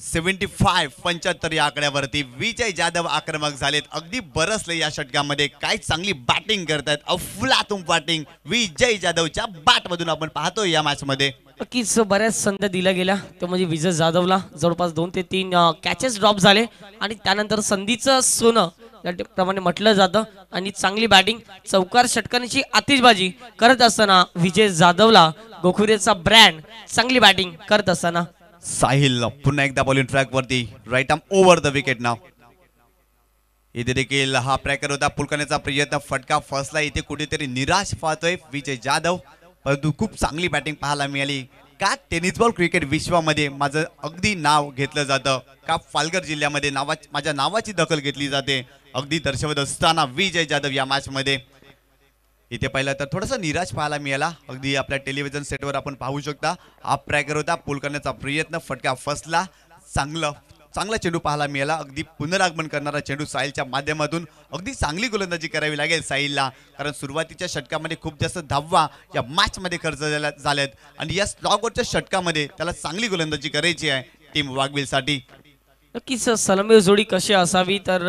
सेव्हन्टी फाय पंच्याहत्तर या आकड्यावरती विजय जाधव आक्रमक झालेत. अगदी बरसले या षटकामध्ये. काय चांगली बॅटिंग करतायत. अफलातून बॅटिंग विजय जाधवच्या बॅट मधून आपण पाहतोय या मॅच मध्ये नक्कीच बऱ्याच संध्या दिल्या गेल्या. तर म्हणजे विजय जाधवला. जवळपास दोन ते तीन कॅचेस ड्रॉप झाले. आणि त्यानंतर संधीचं सोनं या प्रमाणे म्हटलं जातं. आणि चांगली बॅटिंग चौकार षटकांची आतिषबाजी करत असताना विजय जाधवला गोखुरेचा ब्रँड चांगली बॅटिंग करत असताना. साहिल पुन्हा एकदा बॉलिंग ट्रॅक वरती. Right arm over the wicket नाव इथे देखील हा प्रॅकर होता. पुलकण्याचा प्रयत्न फटका फसला. इथे कुठेतरी निराश पाहतोय विजय जाधव. परंतु खूप चांगली बॅटिंग पाहायला मिळाली. का टेनिस बॉल क्रिकेट विश्वामध्ये माझं अगदी नाव घेतलं जातं? का पालघर जिल्ह्यामध्ये नावा माझ्या नावाची दखल घेतली जाते? अगदी दर्शवत असताना विजय जाधव या मॅचमध्ये इथे पाहिलं तर थोडासा निराश पाहायला मिळाला. अगदी आपल्या टेलिव्हिजन सेटवर आपण पाहू शकता. हा प्रॅकर होता पूल करण्याचा प्रयत्न. फटका फसला. चांगलं चांगला चेंडू पाहायला मिळाला. अगदी पुनरागमन करणारा चेंडू साहिलच्या माध्यमातून अगदी चांगली गोलंदाजी करावी लागेल साहिलला. कारण सुरुवातीच्या षटकामध्ये खूप जास्त धावा या मॅचमध्ये खर्च झाल्या झाल्यात. आणि या स्लॉगवरच्या षटकामध्ये त्याला चांगली गोलंदाजी करायची आहे टीम वाघविलसाठी. नक्कीच सलमी जोडी कशी असावी? तर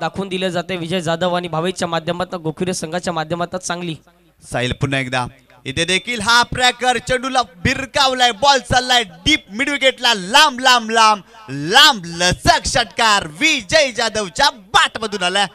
दाखवून दिले जाते. विजय जाधव आणि भावेच्या माध्यमातून गोखुरे संघाच्या माध्यमातून चांगली. साहिल पुन्हा एकदा. इथे देखील हा प्रॅकर चेंडूला भिरकावलाय बॉल चाललाय डीप मिड विकेटला लांब लांब लांब लांब लचक षटकार. विजय जाधवच्या बाट मधून आलाय.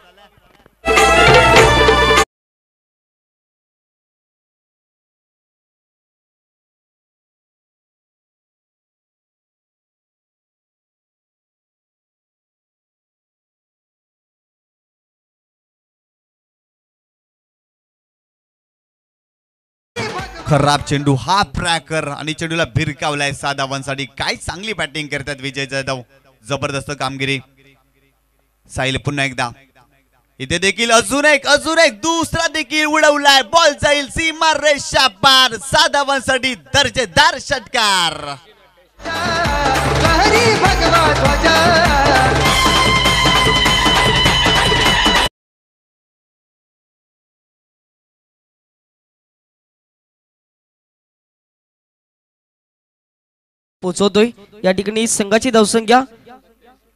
खराब चेंडू हा प्रॅकर आणि चेंडूला भिरकावलाय सहा धावांसाठी काय चांगली बॅटिंग करतात विजय जाधव. जबरदस्त कामगिरी. साहिल पुन्हा एकदा. इथे देखील अजून एक अजून एक दुसरा देखील उडवलाय. बॉल जाईल सीमा रेषा पार. सहा धावांसाठी दर्जेदार षटकार. पोचवतोय. या ठिकाणी संघाची धावसंख्या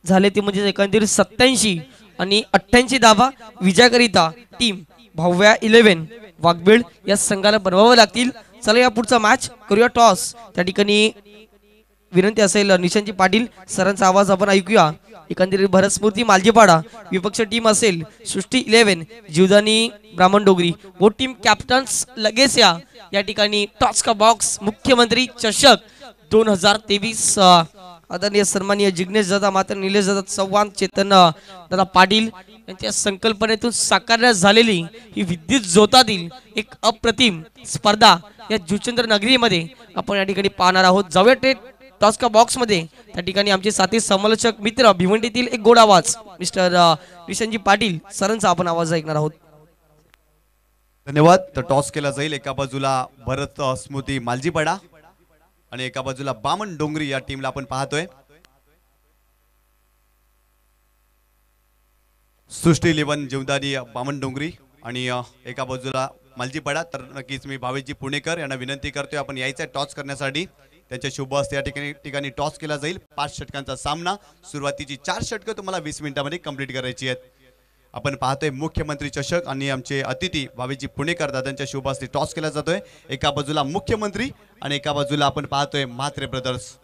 झाले ती म्हणजे एकंदरीत सत्याऐंशी आणि अठ्ठ्याऐंशी धावा. विजयाकरिता टीम भाव्या इलेव्हन वाघबीळ या संघाला बनवावं लागतील. चला या पुढचा मॅच करूया टॉस त्या ठिकाणी विनंती असेल निशांजी पाटील सरांचा आवाज आपण ऐकूया. एकंदरीत भरत स्मृती मालजीपाडा विपक्ष टीम असेल सृष्टी इलेव्हन जीवदानी ब्राह्मण डोगरी. व टीम कॅप्टन्स लगेच या. या ठिकाणी टॉस का बॉक्स मुख्यमंत्री चषक. दोन हजार तेवीस आदरणीय सन्माननीय जिग्नेश दादा मात्र निलेश दादा चव्हाण चेतन दादा पाटील यांच्या संकल्पनेतून साकारण्यात झालेली ही विद्युत जोतातील एक अप्रतिम स्पर्धा या जुचंद्र नगरीमध्ये आपण या ठिकाणी पाहणार आहोत. जाऊया ते टॉस का बॉक्समध्ये त्या ठिकाणी आमचे साथी समालोचक मित्र भिवंडीतील एक गोड आवाज मिस्टर विशनजी पाटील सरांचा आपण आवाज ऐकणार आहोत. धन्यवाद. तर टॉस केला जाईल. एका बाजूला भरत स्मृती मालजीपाडा. आणि एका बाजूला बामण डोंगरी या टीमला आपण पाहतोय. सृष्टी लिवन जीवदारी बामण डोंगरी आणि एका बाजूला मालजीपाडा. तर नक्कीच मी भावेशजी पुणेकर यांना विनंती करतोय आपण यायचं टॉस करण्यासाठी. त्यांच्या शुभ हस्ते या ठिकाणी ठिकाणी टॉस केला जाईल. पाच षटकांचा सामना. सुरुवातीची चार षटकं तुम्हाला वीस मिनिटांमध्ये कंप्लीट करायची आहेत. आपण पाहतोय मुख्यमंत्री चषक आणि आमचे अतिथी भावेजी पुणेकर दादांच्या शुभ टॉस केला जातोय. एका बाजूला मुख्यमंत्री आणि एका बाजूला आपण पाहतोय म्हात्रे ब्रदर्स.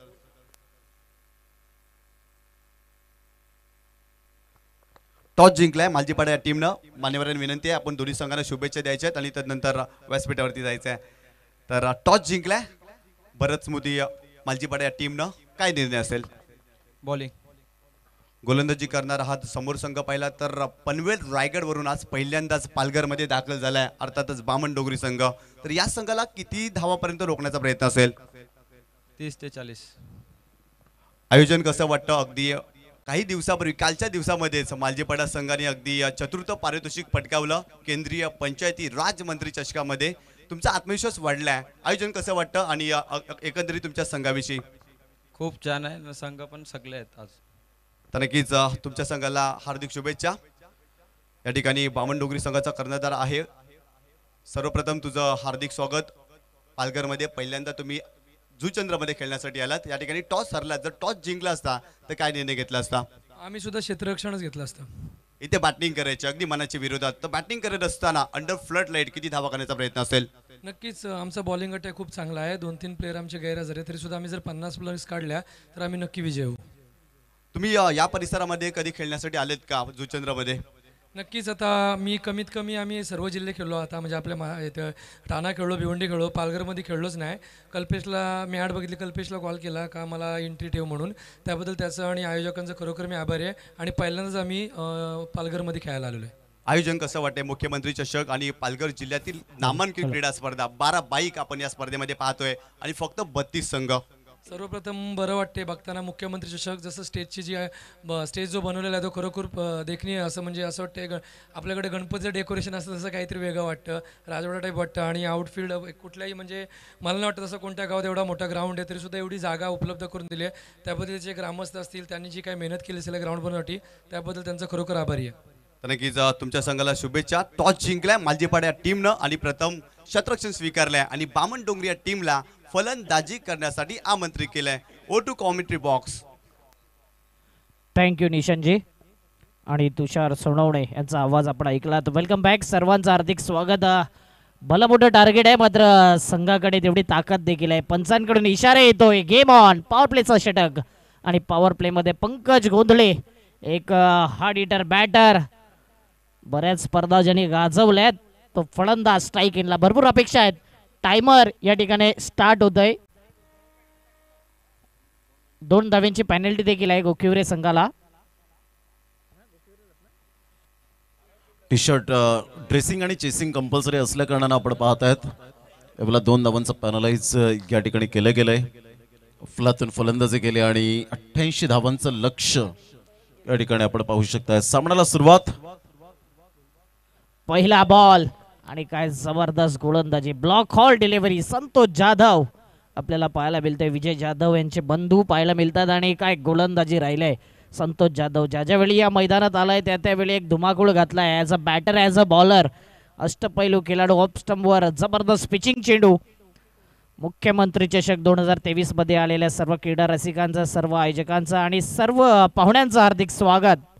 टॉस जिंकलाय मालजीपाडा या टीमनं. मान्यवरांनी विनंती आहे आपण दोन्ही संघांना शुभेच्छा द्यायच्या आहेत आणि त्यानंतर व्यासपीठावरती जायचं आहे तर टॉस जिंकलाय. भरत स्मृती मालजीपाडा या टीमनं. काय निर्णय असेल? बॉलिंग. गोलंदाजी करणारा हा समोर संघ पाहिला तर पनवेल रायगड वरून आज पहिल्यांदाच पालघरमध्ये दाखल झालाय अर्थातच बामण डोगरी संघ. तर या संघाला किती धावापर्यंत रोखण्याचा प्रयत्न असेल? तीस ते चाळीस. आयोजन कसं वाटतं अगदी? काही दिवसापूर्वी कालच्या दिवसामध्येच मालजीपाडा संघाने अगदी चतुर्थ पारितोषिक पटकावलं. केंद्रीय पंचायती राज मंत्री चषकामध्ये. तुमचा आत्मविश्वास वाढलाय. आयोजन कसं वाटतं आणि एकंदरीत तुमच्या संघाविषयी? खूप छान आहे. न संघ पण सगळे आहेत आज. तर नक्कीच तुमच्या संघाला हार्दिक शुभेच्छा. या ठिकाणी बामण डोगरी संघाचा कर्णधार आहे. सर्वप्रथम तुझं हार्दिक स्वागत. पालघरमध्ये पहिल्यांदा तुम्ही जुचंद्रमध्ये खेळण्यासाठी आलात. या ठिकाणी टॉस हरला. जर टॉस जिंकला असता तर काय निर्णय घेतला असता? आम्ही सुद्धा क्षेत्ररक्षणच घेतलं असतं. इथे बॅटिंग करायची अगदी मनाच्या विरोधात. तर बॅटिंग करत असताना अंडर फ्लड लाइट किती धावा करण्याचा प्रयत्न असेल? नक्कीच आमचा बॉलिंग अटॅक खूप चांगला आहे. दोन तीन प्लेअर आमचे गैरहजर आहे तरी सुद्धा आम्ही जर पन्नास प्लस काढल्या तर आम्ही नक्की विजय होऊ. तुम्ही अ, या परिसरामध्ये कधी खेळण्यासाठी आलेत का जुचंद्रमध्ये? नक्कीच आता मी कमीत कमी आम्ही सर्व जिल्हे खेळलो. आता म्हणजे आपल्या मा इथं ठाणा खेळलो भिवंडी खेळलो पालघरमध्ये खेळलोच नाही. कल्पेशला मी ॲड बघितली कल्पेशला कॉल केला का मला एंट्री ठेव म्हणून. त्याबद्दल त्याचं आणि आयोजकांचं खरोखर मी आभारी आहे. आणि पहिल्यांदाच आम्ही अ, पालघरमध्ये खेळायला आलेलो आहे. आयोजन कसं वाटते मुख्यमंत्री चषक आणि पालघर जिल्ह्यातील नामांकित क्रीडा स्पर्धा बारा बाईक आपण या स्पर्धेमध्ये पाहतोय. आणि फक्त बत्तीस संघ. सर्वप्रथम बरं वाटते बघताना मुख्यमंत्री चषक जसं स्टेजची जी आहे स्टेज जो बनवलेला आहे तो खरोखर देखणीय असं म्हणजे असं वाटते ग आपल्याकडे गणपतीचं डेकोरेशन असतं तसं काहीतरी वेगळं वाटतं राजवाडा टाईप वाटतं आणि आउटफिल्ड कुठल्याही म्हणजे मला नाही वाटतं तसं कोणत्या गावात एवढा मोठा ग्राउंड आहे तरीसुद्धा एवढी जागा उपलब्ध करून दिली आहे. त्याबद्दल जे ग्रामस्थ असतील त्यांनी जी काही मेहनत केली असेल ग्राउंड बनवण्यासाठी त्याबद्दल त्यांचं खरोखर आभारी आहे. तर नक्कीच तुमच्या संघाला शुभेच्छा. टॉस जिंकलाय मालजीपाड या टीमनं आणि प्रथम शतरक्षण स्वीकारलंय आणि बामण डोंगरी या टीमला फलंदाजी करण्यासाठी आमंत्रित केलंय. Over to commentary box thank you Nishanji. आणि तुषार सोनवणे यांचा आवाज आपण ऐकलात वेलकम बॅक सर्वांचं हार्दिक स्वागत. भलं मोठं टार्गेट आहे मात्र संघाकडे तेवढी ताकद देखील आहे. पंचांकडून इशारा येतोय. गेम ऑन पॉवर प्लेचा षटक. आणि पॉवर प्लेमध्ये पंकज गोंधळे. एक हार्ड हिटर बॅटर बऱ्याच स्पर्धा ज्यांनी गाजवल्यात तो फलंदाज स्ट्राईक इनला भरपूर अपेक्षा आहेत. टायमर या ठिकाणी स्टार्ट होतोय. दोन धाव्यांची पॅनल्टी देखील आहे गोकिवरे संघाला. टी शर्ट ड्रेसिंग आणि चेसिंग कंपल्सरी असल्या कारणानं आपण पाहत आहेत. यावेळेला दोन धावांचं पॅनलाइज या ठिकाणी केलं गेलंय. फलातून फलंदाजी केली आणि अठ्ठ्याऐंशी धावांचं लक्ष या ठिकाणी आपण पाहू शकताय. सामन्याला सुरुवात. पहिला बॉल आणि काय जबरदस्त गोलंदाजी. Block hole delivery Santosh Jadhav. आपल्याला पाहायला मिळतंय. विजय जाधव यांचे बंधू पाहायला मिळतात आणि काय गोलंदाजी राहिलंय. संतोष जाधव ज्या ज्यावेळी या मैदानात आलाय त्या त्यावेळी एक धुमाकूळ घातलाय. As a batter as a bowler अष्टपैलू खेळाडू ऑफ स्टंपवर जबरदस्त पिचिंग चेंडू. मुख्यमंत्री चषक दोन हजार तेवीसमध्ये आलेल्या सर्व क्रीडा रसिकांचा सर्व आयोजकांचं आणि सर्व पाहुण्यांचं हार्दिक स्वागत.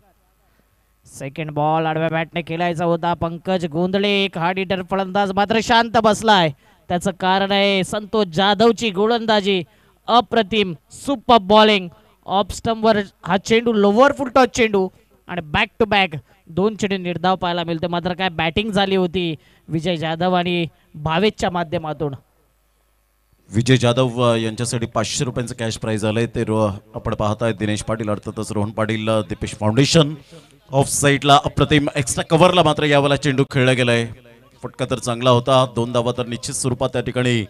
सेकंड बॉल आडव्या बॅटने खेळायचा होता. पंकज गोंधळे एक हार्ड हिटर फलंदाज. मात्र शांत बसलाय. त्याचं कारण आहे संतोष जाधवची गोलंदाजी. अप्रतिम सुपर बॉलिंग ऑफ स्टंपवर हा चेंडू लोवर फुल टॉच चेंडू आणि बॅक टू बॅक दोन चेंडू निर्धाव पाहायला मिळते. मात्र काय बॅटिंग झाली होती. विजय जाधव आणि भावेशच्या माध्यमातून. विजय जाधव यांच्यासाठी पाचशे रुपयांचं कॅश प्राईज आलंय. ते आपण पाहताय. दिनेश पाटील अर्थातच रोहन पाटील दिपेश दीपेश फाउंडेशन ऑफ साईडला अप्रतिम एक्स्ट्रा कव्हरला मात्र यावेळेला चेंडू खेळला गेलाय. फटका तर चांगला होता. दोन धावा तर निश्चित स्वरूपात त्या ठिकाणी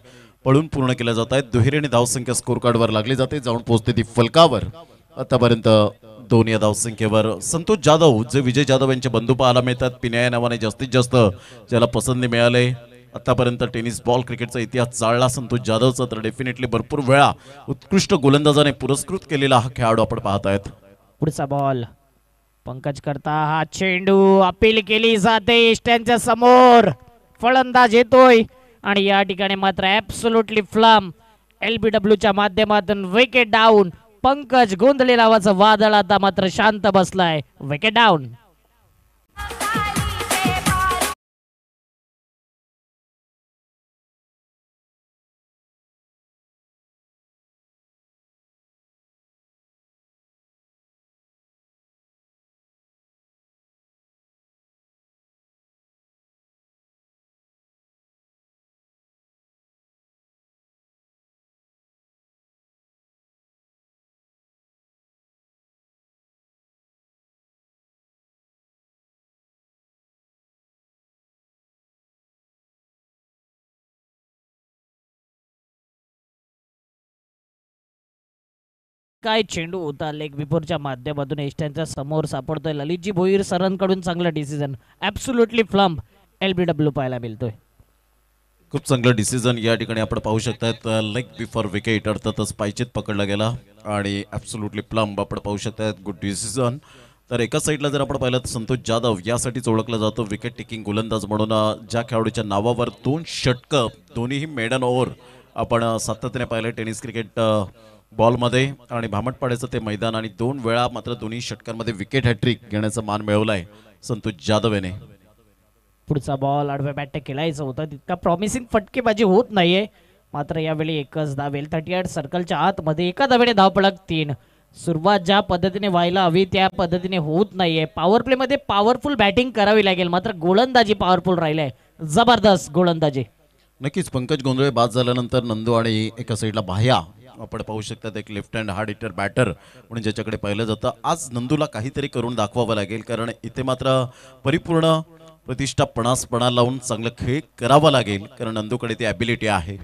पळून पूर्ण केल्या जात आहेत दुहेरी आणि धावसंख्या स्कोर कार्डवर लागली जाते. जाऊन पोहोचते ती फलकावर. आतापर्यंत दोन या धावसंख्येवर संतोष जाधव जे विजय जाधव यांचे बंधू पाहायला मिळतात. पिन्या नावाने जास्तीत जास्त ज्याला पसंती मिळाले. आतापर्यंत टेनिस बॉल क्रिकेटचा इतिहास चालला संतोष जाधवचा तर डेफिनेटली भरपूर वेळा उत्कृष्ट गोलंदाजाने पुरस्कृत केलेला हा खेळाडू आपण पाहत आहेत. पुढचा बॉल पंकज करता हा चेंडू अपील केली जाते इष्ट्यांच्या समोर. फलंदाज येतोय. आणि या ठिकाणी मात्र ऍब्सोल्युटली फ्लम एलबीडब्ल्यू च्या माध्यमातून विकेट डाऊन पंकज गोंधळी नावाचं वादळ आता मात्र शांत बसलाय. विकेट डाऊन काय चेंडू होता लेग बिफोरच्या माध्यमातून? इष्ट्यांच्या समोर सापडतोय ललितजी भोईर सरांकडून चांगला डिसिजन ऍब्सोल्युटली फ्लम्प एलबीडब्ल्यू पाहायला मिळतोय. खूप चांगलं डिसिजन या ठिकाणी आपण पाहू शकतात लेग बिफोर विकेट अर्थातच पायचेत पकडला गेला. आणि ॲब्सोल्युटली प्लम्ब आपण पाहू शकतात गुड डिसिजन तर एका साईडला जर आपण पाहिलं तर संतोष जाधव यासाठीच ओळखला जातो. विकेट टेकिंग गोलंदाज म्हणून ज्या खेळाडूच्या नावावर दोन षटकं दोन्हीही मेडन ओव्हर आपण सातत्याने पाहिलं टेनिस क्रिकेट बॉलमध्ये आणि भामटपाड्याचं ते मैदान आणि दोन वेळा मात्र दोन्ही षटकांमध्ये विकेट हॅट्रिक घेण्याचा मान मिळवलाय संतोष जाधव याने पुढचा बॉल आडव्या बॅटने खेळायचा होता. तितका प्रॉमिसिंग फटकेबाजी होत नाहीये. मात्र यावेळी एकच धावेल थर्टी आठ सर्कलच्या आतमध्ये एका धावेने धावपळक तीन. सुरुवात ज्या पद्धतीने व्हायला हवी त्या पद्धतीने होत नाहीये. पॉवर प्ले मध्ये पॉवरफुल बॅटिंग करावी लागेल. मात्र गोलंदाजी पॉवरफुल राहिलाय. जबरदस्त गोलंदाजी. नक्कीच पंकज गोंधळे बाद झाल्यानंतर नंदू आणि एका साईडला बाह्या आपण पाहू शकतात एक left hand hard hitter batter म्हणून ज्याच्याकडे पाहिलं जातं. आज नंदूला काहीतरी करून दाखवावं लागेल कारण इथे मात्र परिपूर्ण प्रतिष्ठा पणासपणा लावून चांगलं खेळ करावा लागेल कारण नंदूकडे ती ॲबिलिटी आहे.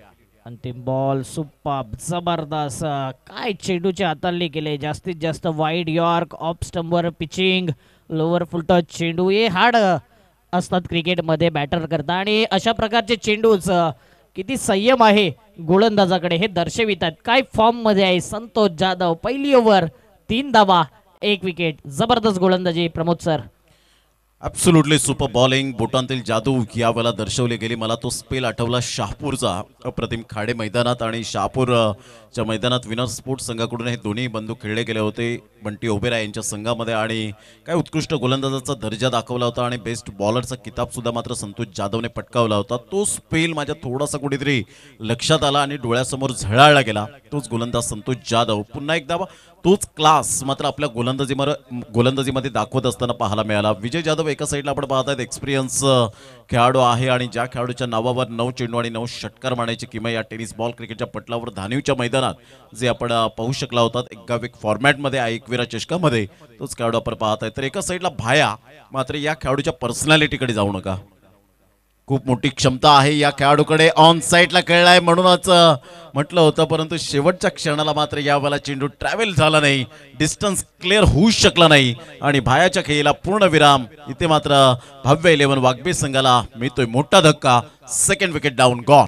अंतिम बॉल सुप्पा जबरदस्त. काय चेंडूचे हाताळले गेले जास्तीत जास्त wide yorker off stump pitching lower full toss चेंडू. हे हार्ड असतात क्रिकेटमध्ये बॅटर करता. आणि अशा प्रकारचे चेंडूच किती संयम आहे गोलंदाजाकडे हे दर्शवितात. काय फॉर्ममध्ये आहे संतोष जाधव? पहिली ओव्हर तीन धावा एक विकेट जबरदस्त गोलंदाजी Pramod sir. Absolutely super bowling बोटांतील जादू यावेळेला दर्शवली गेली. मला तो स्पेल आठवला शहापूरचा अप्रतिम खाडे मैदानात आणि शहापूरच्या मैदानात विनर स्पोर्ट्स संघाकडून हे दोन्ही बंधू खेळले गेले होते. बंटी ओबेरा यांच्या संघामध्ये आणि काय उत्कृष्ट गोलंदाजाचा दर्जा दाखवला होता आणि बेस्ट बॉलरचा किताबसुद्धा मात्र संतोष जाधवने पटकावला होता. तो स्पेल माझ्या थोडासा कुठेतरी लक्षात आला आणि डोळ्यासमोर झळाळला गेला. तोच गोलंदाज संतोष जाधव. पुन्हा एकदा तोच क्लास मात्र आपल्या गोलंदाजीमध्ये गोलंदाजीमध्ये दाखवत असताना पाहायला मिळाला. विजय जाधव एका साईडला आपण पाहतायत एक्सपिरियन्स खेळाडू आहे आणि ज्या खेळाडूच्या नावावर नऊ चेंडू आणि नऊ षटकार मारण्याची किंमत या टेनिस बॉल क्रिकेटच्या पटलावर धानीवच्या मैदानात जे आपण पाहू शकला होता एका एक फॉर्मॅटमध्ये एकविरा चषकामध्ये. तोच खेळाडू आपण पाहत आहे तर एका साईडला भाया मात्र या खेळाडूच्या पर्सनॅलिटीकडे जाऊ नका. खूप मोठी क्षमता आहे या खेळाडूकडे. ऑन साईडला खेळलाय म्हणूनच म्हटलं होतं परंतु शेवटच्या क्षणाला मात्र यावेळेला चेंडू ट्रॅव्हल झाला नाही. डिस्टन्स क्लिअर होऊ शकला नाही आणि भायाच्या खेळीला पूर्ण विराम. इथे मात्र भव्य इलेव्हन वाघबी संघाला मिळतोय मोठा धक्का. सेकंड विकेट डाऊन गॉन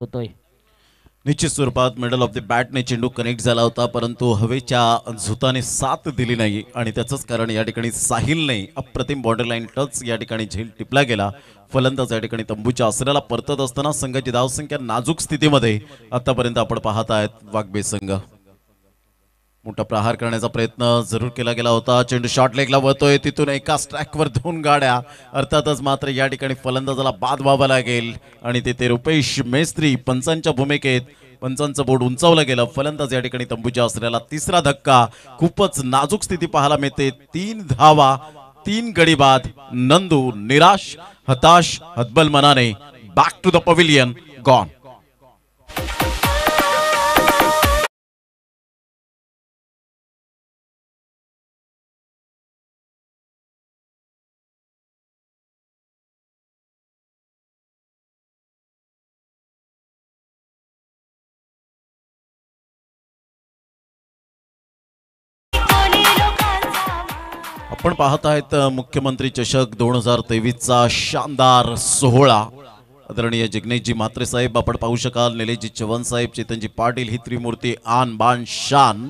होतोय. निश्चित स्वरूपात मिडल ऑफ द बॅटने चेंडू कनेक्ट झाला होता परंतु हवेच्या झुताने साथ दिली नाही आणि त्याचंच कारण या ठिकाणी साहिलने अप्रतिम बॉर्डरलाईन टच या ठिकाणी झेल टिपला गेला. फलंदाज या ठिकाणी तंबूच्या आसऱ्याला परतत असताना संघाची धावसंख्या नाजूक स्थितीमध्ये आतापर्यंत आपण पाहत आहेत वाघबे संघ. मोठा प्रहार करण्याचा प्रयत्न जरूर केला गेला होता. चेंडू शॉर्ट लेगला वळतोय. तिथून एका स्ट्रॅकवर दोन गाड्या. अर्थातच मात्र या ठिकाणी फलंदाजाला बाद व्हावा लागेल. आणि तिथे रुपेश मेस्त्री पंचांच्या भूमिकेत पंचांचं बोर्ड उंचावलं गेलं. फलंदाज या ठिकाणी तंबूच्या असलेला तिसरा धक्का. खूपच नाजूक स्थिती पाहायला मिळते. तीन धावा तीन गडी बाद नंदू निराश हताश हतबल मनाने. Back to the pavilion gone पाहत आहेत मुख्यमंत्री चषक दोन हजार तेवीसचा शानदार सोहळा. आदरणीय जिग्नेशजी म्हात्रे साहेब आपण पाहू शकाल निलेशजी चव्हाण साहेब चेतनजी पाटील ही त्रिमूर्ती आन बान शान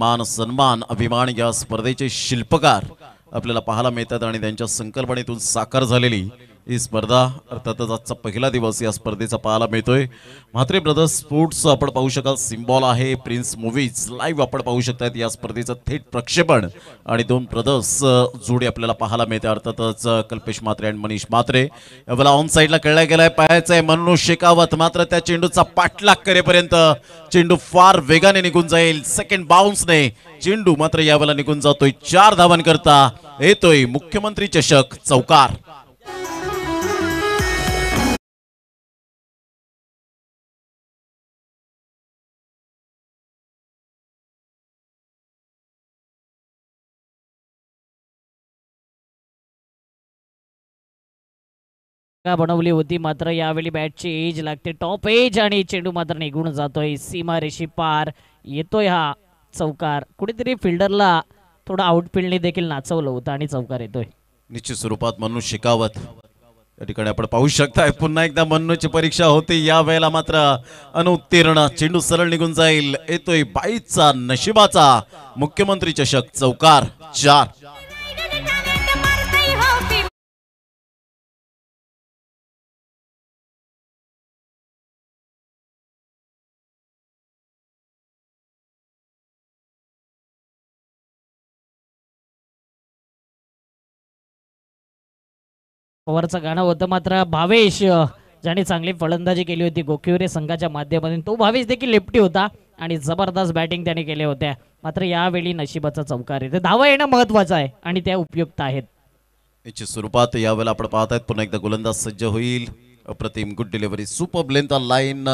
मान सन्मान अभिमान या स्पर्धेचे शिल्पकार आपल्याला पाहायला मिळतात आणि त्यांच्या संकल्पनेतून साकार झालेली ही स्पर्धा अर्थातच आजचा पहिला दिवस या स्पर्धेचा पाहायला मिळतोय. म्हात्रे ब्रदर्स स्पोर्ट्स आपण पाहू शकाल सिम्बॉल आहे प्रिन्स मूवीज लाईव्ह आपण पाहू शकतात या स्पर्धेचं थेट प्रक्षेपण. आणि दोन ब्रदर्स जोडी आपल्याला पाहायला मिळते अर्थातच कल्पेश म्हात्रे आणि मनीष म्हात्रे. यावेळेला ऑन साईडला खेळला गेलाय पाहायचंय आहे मनोज शेकावत मात्र त्या चेंडूचा पाठलाग करेपर्यंत चेंडू फार वेगाने निघून जाईल. सेकंड बाउन्सने चेंडू मात्र यावेळेला निघून जातोय चार धावांकरता येतोय मुख्यमंत्री चषक चौकार. का बनवली होती? मात्र यावेळी बॅटची एज लागते. टॉप एज आणि चेंडू मात्र निघून जातोय. सीमा रेषी पार येतोय हा चौकार. कुठेतरी फिल्डरला थोडं आउटफिल्डने देखील नाचवलं होतं आणि चौकार येतोय. निश्चित स्वरूपात मन्नू शिकावत. या ठिकाणी आपण पाहू शकताय पुन्हा एकदा मन्नूची परीक्षा होते. या वेळेला मात्र अनुत्तीर्ण चेंडू सरळ निघून जाईल. येतोय बाईचा नशिबाचा मुख्यमंत्री चषक चौकार चार. ओव्हरचं गाणं होतं मात्र भावेश ज्याने चांगली फलंदाजी केली होती गोखिवरे संघाच्या माध्यमातून. तो भावेश देखील लेफ्टी होता आणि जबरदस्त बॅटिंग त्याने केल्या होत्या. मात्र यावेळी नशिबाचा चौकार येते. धावा येणं महत्वाचं आहे आणि त्या उपयुक्त आहेत. निश्चित स्वरूपात यावेळेला आपण पाहत आहेत पुन्हा एकदा गोलंदाज सज्ज होईल. अप्रतिम good delivery super length line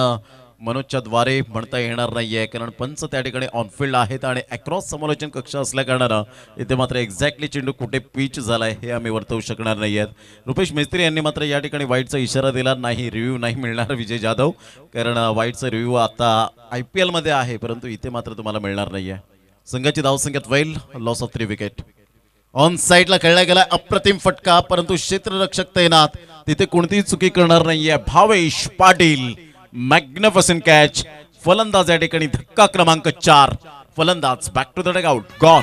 मनोजच्या द्वारे म्हणता येणार नाही आहे कारण पंच त्या ठिकाणी ऑनफिल्ड आहेत आणि अक्रॉस समालोचन कक्ष असल्या कारणानं इथे मात्र एक्झॅक्टली चेंडू कुठे पिच झालाय हे आम्ही वर्तवू शकणार नाही आहेत रुपेश मिस्त्री यांनी मात्र या ठिकाणी वाईटचा इशारा दिला. नाही रिव्ह्यू नाही मिळणार विजय जाधव. कारण वाईटचा रिव्ह्यू आता आय पी एलमध्ये आहे परंतु इथे मात्र तुम्हाला मिळणार नाही आहे संघाची धावसंख्यात well loss of three wicket on साईडला खेळला गेला अप्रतिम फटका परंतु क्षेत्ररक्षक तैनात. तिथे कोणतीही चुकी करणार नाहीये. भावेश पाटील मॅग्निफिसन कॅच फलंदाज या ठिकाणी धक्का क्रमांक चार फलंदाज back to the dugout gone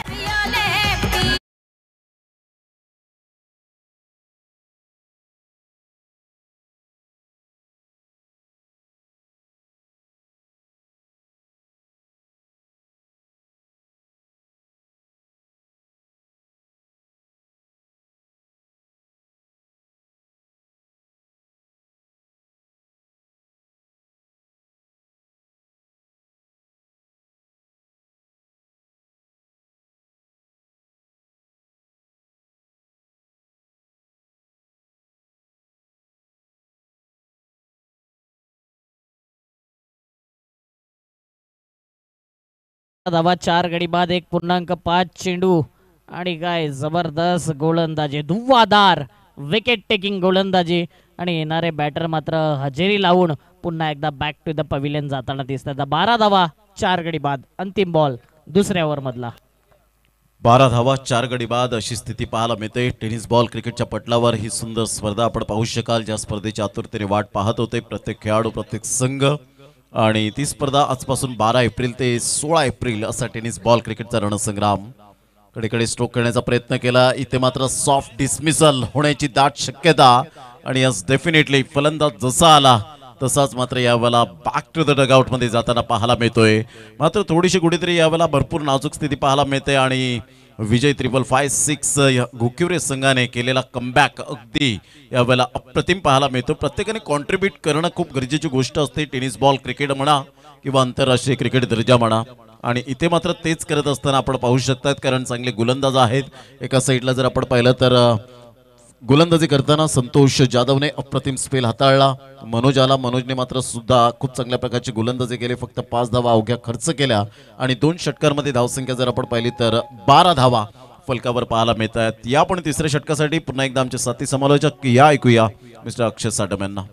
धावा चार गडी बाद एक पूर्णांक पाच चेंडू आणि काय जबरदस्त गोलंदाजी धुव्वादार विकेट टेकिंग गोलंदाजी. आणि येणारे बॅटर मात्र हजेरी लावून पुन्हा एकदा बॅक टू द पविलियन जाताना दिसतात बारा धावा चार गडी बाद अंतिम बॉल दुसऱ्या ओव्हर मधला. बारा धावा चार गडी बाद अशी स्थिती पाहायला मिळते. टेनिस बॉल क्रिकेटच्या पटलावर ही सुंदर स्पर्धा आपण पाहू शकाल. ज्या स्पर्धेच्या आतुरतेने वाट पाहत होते प्रत्येक खेळाडू प्रत्येक संघ. आणि ती स्पर्धा आजपासून बारा एप्रिल ते सोळा एप्रिल असा टेनिस बॉल क्रिकेटचा रणसंग्राम. कडेकडे स्ट्रोक करण्याचा प्रयत्न केला. इथे मात्र सॉफ्ट डिसमिसल होण्याची दाट शक्यता आणि यस डेफिनेटली फलंदाज जसा आला तसाच मात्र यावेळेला बॅक टू द डगआउटमध्ये जाताना पाहायला मिळतोय. मात्र थोडीशी कुठेतरी यावेळेला भरपूर नाजूक स्थिती पाहायला मिळते आणि Vijay triple five six Gokyure संघाने केलेला कमबॅक अगदी यावेळेला अप्रतिम पाहायला मिळतो. प्रत्येकाने कॉन्ट्रीब्यूट करणं खूप गरजेची गोष्ट असते. टेनिस बॉल क्रिकेट म्हणा किंवा आंतरराष्ट्रीय क्रिकेट दर्जा म्हणा. आणि इथे मात्र तेच करत असताना आपण पाहू शकतात कारण चांगले गोलंदाज आहेत. एका साईडला जर आपण पाहिलं तर गोलंदाजी करताना संतोष जाधवने अप्रतिम स्पेल हाताळला. मनोज आला. मनोजने मात्र सुद्धा खूप चांगल्या प्रकारची गोलंदाजी केली. फक्त पाच धावा अवघ्या खर्च केल्या. आणि दोन षटकांमध्ये धावसंख्या जर आपण पाहिली तर बारा धावा फलकावर पाहायला मिळत आहेत या पण तिसऱ्या षटकासाठी पुन्हा एकदा आमचे साथी समालोचक या ऐकूया. मिस्टर अक्षय साटम यांना.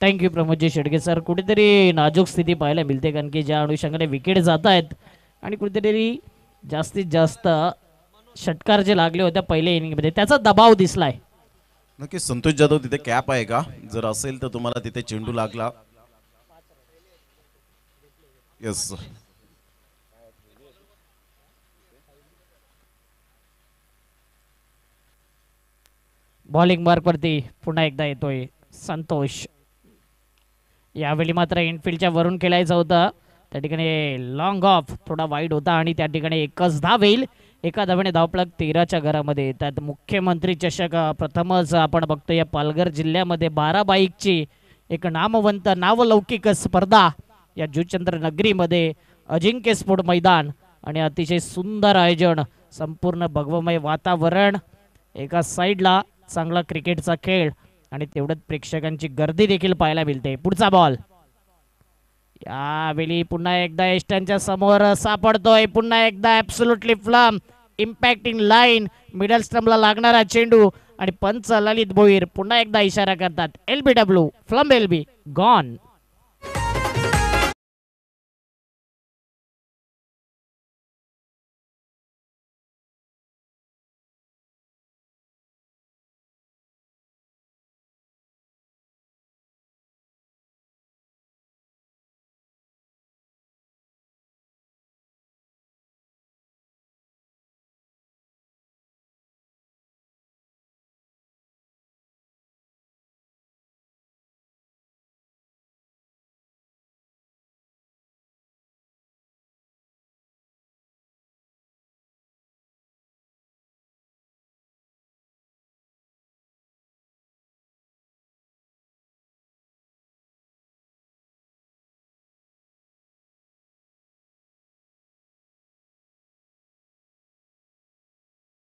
थँक्यू प्रमोदजी शेडगे सर कुठेतरी नाजूक स्थिती पाहायला मिळते कारण की ज्या अनुषंगाने विकेट जात आहेत आणि कुठेतरी जास्तीत जास्त षटकार जे लागले होते पहिल्या इनिंगमध्ये त्याचा दबाव दिसलाय. नक्की संतोष जाधव तिथे कॅप आहे का? जर असेल तर तुम्हाला तिथे चेंडू लागला. येस बॉलिंग मार्कवरती पुन्हा एकदा येतोय संतोष. यावेळी मात्र इनफिल्डच्या वरून खेळायचं होतं. त्या ठिकाणी लॉंग ऑफ थोडा वाईट होता आणि त्या ठिकाणी एकच धाव येईल. एका धावेने धावपळक तेराच्या घरामध्ये त्यात मुख्यमंत्री चषक प्रथमच आपण बघतो या पालघर जिल्ह्यामध्ये बारा बाईकची एक नामवंत नावलौकिक स्पर्धा या जुचंद्र नगरीमध्ये अजिंक्य स्फोट मैदान आणि अतिशय सुंदर आयोजन संपूर्ण भगवमय वातावरण. एका साईडला चांगला क्रिकेटचा खेळ आणि तेवढ्यात प्रेक्षकांची गर्दी देखील पाहायला मिळते. पुढचा बॉल यावेळी पुन्हा एकदा एस्टनच्या समोर सापडतोय. पुन्हा एकदा absolutely plumb impacting line middle स्टम्पला लागणारा चेंडू आणि पंच ललित भोईर पुन्हा एकदा इशारा करतात. L B W plumb L B gone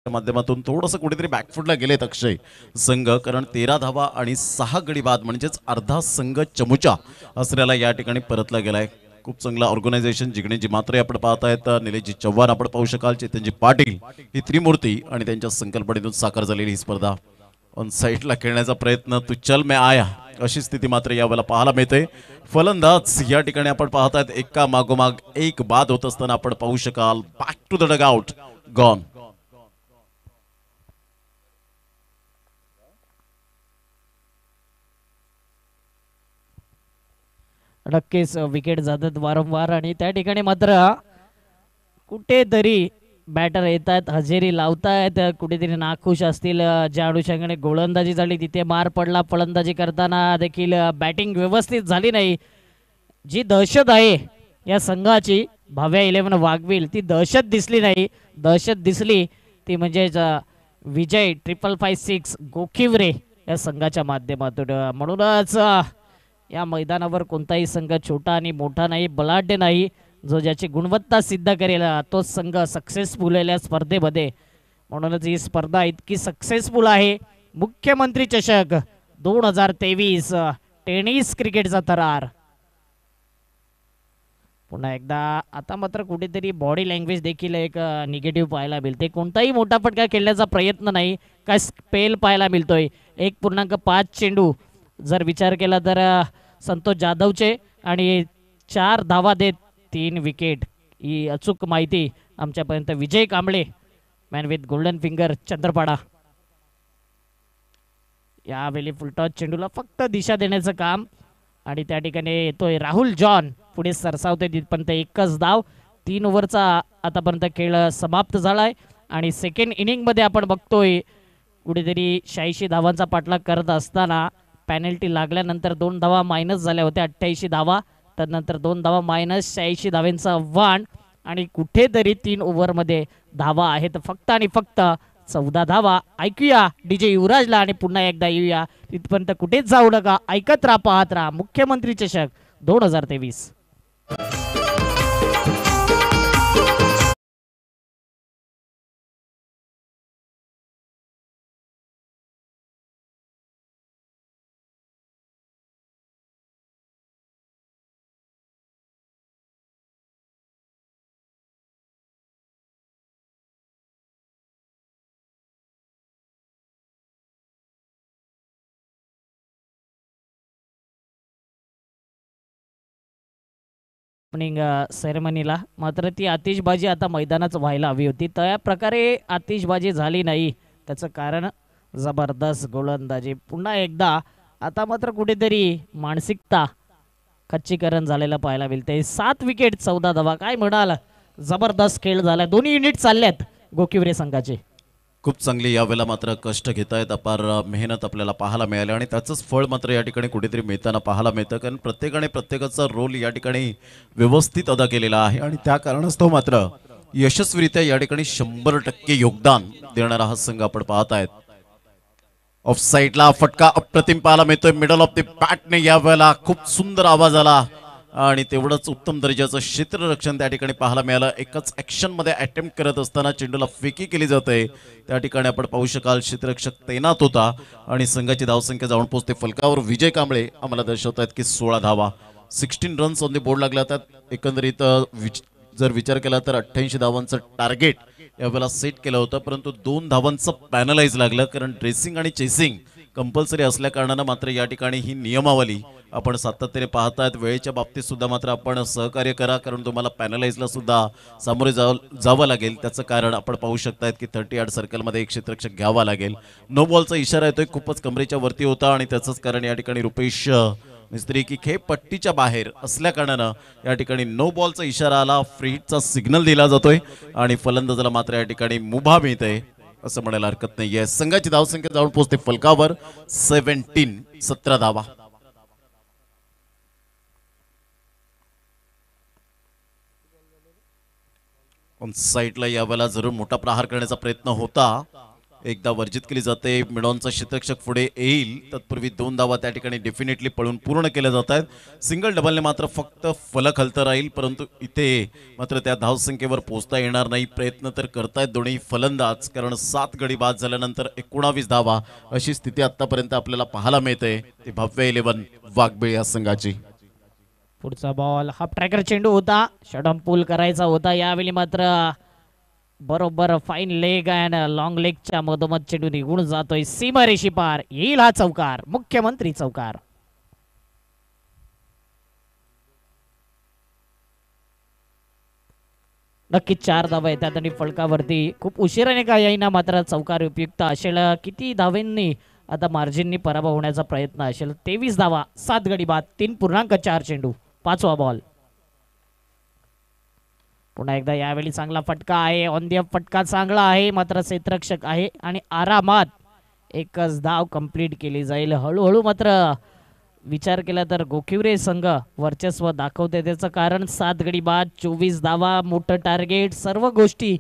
माध्यमातून थोडंसं कुठेतरी बॅकफुटला गेलेत अक्षय संघ कारण तेरा धावा आणि सहा गडी बाद म्हणजेच अर्धा संघ चमुचा असल्याला या ठिकाणी परतला गेलाय. खूप चांगला ऑर्गनायझेशन जिगणेजी मात्रे आपण पाहतायत निलेशजी चव्हाण आपण पाहू शकाल चेतनजी पाटील ही त्रिमूर्ती आणि त्यांच्या संकल्पनेतून साकार झालेली ही स्पर्धा. ऑन साईडला खेळण्याचा प्रयत्न तू चल मे आया अशी स्थिती मात्र यावेळेला पाहायला मिळते. फलंदाज या ठिकाणी आपण पाहतायत एका मागोमाग एक बाद होत असताना आपण पाहू शकाल back to the dugout gone नक्कीच विकेट जातात वारंवार आणि त्या ठिकाणी मात्र कुठेतरी बॅटर येत आहेत हजेरी लावतायत कुठेतरी नाखुश असतील ज्या अनुषंगाने गोलंदाजी झाली तिथे मार पडला फलंदाजी करताना देखील बॅटिंग व्यवस्थित झाली नाही. जी दहशत आहे या संघाची भाव्या इलेव्हन वागविल ती दहशत दिसली नाही. दहशत दिसली ती म्हणजेच Vijay triple five six Gokhivare या संघाच्या माध्यमातून. म्हणूनच या मैदानावर कोणताही संघ छोटा आणि मोठा नाही बलाढ्य नाही. जो ज्याची गुणवत्ता सिद्ध करेल तोच संघ सक्सेसफुल आहे या स्पर्धेमध्ये. म्हणूनच ही स्पर्धा इतकी सक्सेसफुल आहे. मुख्यमंत्री चषक दोन हजार तेवीस टेनिस क्रिकेटचा थरार पुन्हा एकदा आता मात्र कुठेतरी बॉडी लँग्वेज देखील एक निगेटिव्ह पाहायला मिळते. कोणताही मोठा फटका खेळण्याचा प्रयत्न नाही. काय स्पेल पाहायला मिळतोय? एक पूर्णांक पाच चेंडू. जर विचार केला तर संतोष जाधवचे आणि चार धावा देत तीन विकेट ही अचूक माहिती आमच्यापर्यंत. Vijay Kamble man with golden finger Chandrapada. यावेळी फुलटॉस चेंडूला फक्त दिशा देण्याचं काम. आणि त्या ठिकाणी येतोय राहुल जॉन. पुढे सरसावते तिथपर्यंत एकच धाव. तीन ओव्हरचा आतापर्यंत खेळ समाप्त झालाय. आणि सेकंड इनिंगमध्ये आपण बघतोय कुठेतरी शहाऐंशी धावांचा पाठलाग करत असताना पॅनल्टी लागल्यानंतर दोन धावा मायनस झाल्या होत्या अठ्ठ्याऐंशी धावा. त्यानंतर दोन धावा मायनस शहाऐंशी धावांचं आव्हान. आणि कुठेतरी तीन ओव्हरमध्ये धावा आहेत. फक्त आणि फक्त चौदा धावा. ऐकूया डीजे युवराजला आणि पुन्हा एकदा येऊया. तिथपर्यंत कुठेच जाऊ नका. ऐकत राहा पाहत राहा. मुख्यमंत्री चषक दोन हजार तेवीस. ओपनिंग सेरेमनीला uh, मात्र ती आतिषबाजी आता मैदानात व्हायला हवी होती. त्या प्रकारे आतिषबाजी झाली नाही. त्याचं कारण जबरदस्त गोलंदाजी. पुन्हा एकदा आता मात्र कुठेतरी मानसिकता खच्चीकरण झालेलं पाहायला मिळते सात विकेट चौदा धावा. काय म्हणाल? जबरदस्त खेळ झाला दोन्ही युनिट चालल्यात गोकिवरे संघाचे. खूप चांगली यावेळेला मात्र कष्ट घेत आहेत अपार मेहनत आपल्याला पाहायला मिळाली आणि त्याचंच फळ मात्र या ठिकाणी कुठेतरी मिळताना पाहायला मिळतं. कारण प्रत्येकाने प्रत्येकाचा रोल या ठिकाणी व्यवस्थित अदा केलेला आहे आणि त्या कारणास्तव मात्र यशस्वीरित्या या ठिकाणी शंभर टक्के योगदान देणारा हा संघ आपण पाहत आहेत ऑफ साईडला फटका अप्रतिम पाहायला मिळतोय. मिडल ऑफ द बॅटने या वेळेला खूप सुंदर आवाज आला. आणि तेवढंच उत्तम दर्जाचं क्षेत्ररक्षण त्या ठिकाणी पाहायला मिळालं. एकच ॲक्शनमध्ये अटेम्प्ट करत असताना चेंडूला फेकी केली जाते. त्या ठिकाणी आपण पाहू शकाल क्षेत्ररक्षक तैनात होता आणि संघाची धावसंख्या जाऊन पोहोचते. फलकावर विजय कांबळे आम्हाला दर्शवत आहेत की सोळा धावा. Sixteen runs on the board लागल्या त्यात एकंदरीत विच- जर विचार केला तर अठ्ठ्याऐंशी धावांचं टार्गेट यावेळेला सेट केलं होतं. परंतु दोन धावांचं पॅनलाइज लागलं कारण ड्रेसिंग आणि चेसिंग कंपल्सरी असल्या कारणानं मात्र या ठिकाणी ही नियमावली आपण सातत्याने पाहतायत. वेळेच्या बाबतीत सुद्धा मात्र आपण सहकार्य करा कारण तुम्हाला पॅनलाइजला सुद्धा सामोरे जावं जावं लागेल. त्याचं कारण आपण पाहू शकतायत की थर्टी आठ सर्कलमध्ये एक क्षेत्रक्षक घ्यावा लागेल. नो बॉलचा इशारा येतोय खूपच कमरेच्या वरती होता आणि त्याचंच कारण या ठिकाणी रुपेश मिस्त्री की खेप पट्टीच्या बाहेर असल्या कारणानं या ठिकाणी नो बॉलचा इशारा आला. फ्रीटचा सिग्नल दिला जातोय आणि फलंदाजाला मात्र या ठिकाणी मुभा मिळते असं म्हणायला हरकत नाहीये. संघाची धावसंख्या जाऊन पोहोचते फलकावर. सेव्हन्टीन सतरा धावा साईडला यावेळेला जरूर मोठा प्रहार करण्याचा प्रयत्न होता. एकदा वर्जित केली जाते मिडॉनचा क्षेत्ररक्षक पुढे येईल. तत्पूर्वी दोन धावा त्या ठिकाणी डेफिनेटली पळून पूर्ण केल्या जात आहेत. सिंगल डबलने मात्र फक्त फलक हलतं राहील परंतु इथे मात्र त्या धावसंख्येवर पोहोचता येणार नाही. प्रयत्न तर करतायत दोन्ही फलंदाज कारण सात गडी बाद झाल्यानंतर एकोणावीस धावा अशी स्थिती आतापर्यंत आपल्याला पाहायला मिळते. ती भव्य इलेव्हन वाघबीळ या संघाची. पुढचा बॉल हाफ ट्रॅकर चेंडू होता. शटम पूल करायचा होता. यावेळी मात्र बरोबर फाईन लेग अँड लॉंग लेगच्या मधोमध चेंडू निघून जातोय. सीमारेषी पार येईल हा चौकार. मुख्यमंत्री चौकार. नक्कीच चार धावा येतात आणि फलकावरती खूप उशिराने का येईना. मात्र चौकार उपयुक्त असेल. किती धावेंनी आता मार्जिननी पराभव होण्याचा प्रयत्न असेल. तेवीस धावा सात गडी बाद तीन पूर्णांक चार चेंडू. पाचवा बॉल पुन्हा एकदा यावेळी चांगला फटका आहे. ऑन दी फटका चांगला आहे. मात्र क्षेत्ररक्षक आहे आणि आरामात एकच धाव कंप्लीट केली जाईल. हळूहळू मात्र विचार केला तर गोखिवरे संघ वर्चस्व दाखवते. त्याचं कारण सात गडी बाद चोवीस धावा मोठं टार्गेट सर्व गोष्टी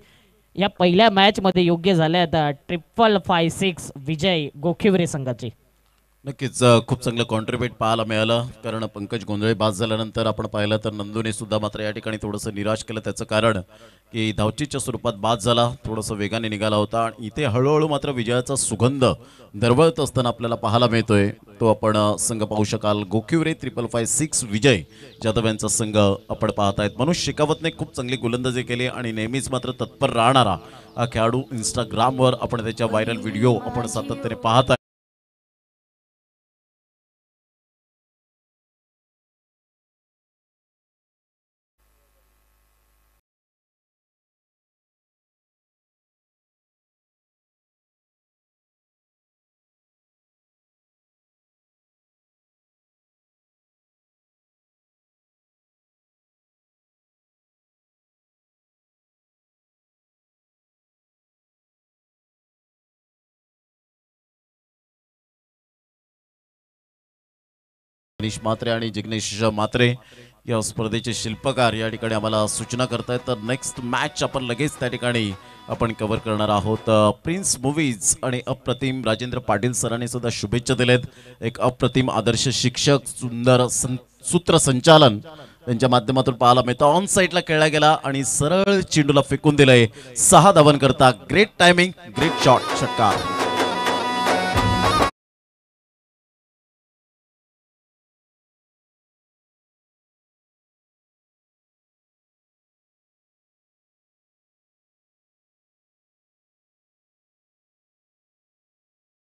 या पहिल्या मॅचमध्ये योग्य झाल्या. आहेत triple five six Vijay Gokhivare संघाचे. नक्कीच खूप चांगलं कॉन्ट्रीब्युट पाहायला मिळालं. कारण पंकज गोंधळे बाद झाल्यानंतर आपण पाहिलं तर नंदूने सुद्धा मात्र या ठिकाणी थोडंसं निराश केलं. त्याचं कारण की धावचीच्या स्वरूपात बाद झाला थोडंसं वेगाने निघाला होता. आणि इथे हळूहळू मात्र विजयाचा सुगंध दरवळत असताना आपल्याला पाहायला मिळतोय. तो आपण संघ पाहू शकाल. Gokhivare triple five six Vijay Jadhav यांचा संघ आपण पाहत आहेत. मनोज शेकावतने खूप चांगली गोलंदाजी केली आणि नेहमीच मात्र तत्पर राहणारा हा खेळाडू इंस्टाग्रामवर आपण त्याच्या व्हायरल व्हिडिओ आपण सातत्याने पाहत मनीष मात्रे आणि जिग्नेश मात्रे या स्पर्धेचे शिल्पकार या ठिकाणी आम्हाला सूचना करतायत. तर नेक्स्ट मॅच आपण लगेच त्या ठिकाणी आपण कव्हर करणार आहोत. प्रिन्स मूवीज आणि अप्रतिम राजेंद्र पाटील सरांनी सुद्धा शुभेच्छा दिल्यात एक अप्रतिम आदर्श शिक्षक सुंदर सं- सूत्रसंचालन त्यांच्या माध्यमातून पाहायला मिळतं. ऑन साईडला खेळला गेला आणि सरळ चेंडूला फेकून दिलंय. सहा धावन करता ग्रेट टायमिंग ग्रेट शॉट षटकार.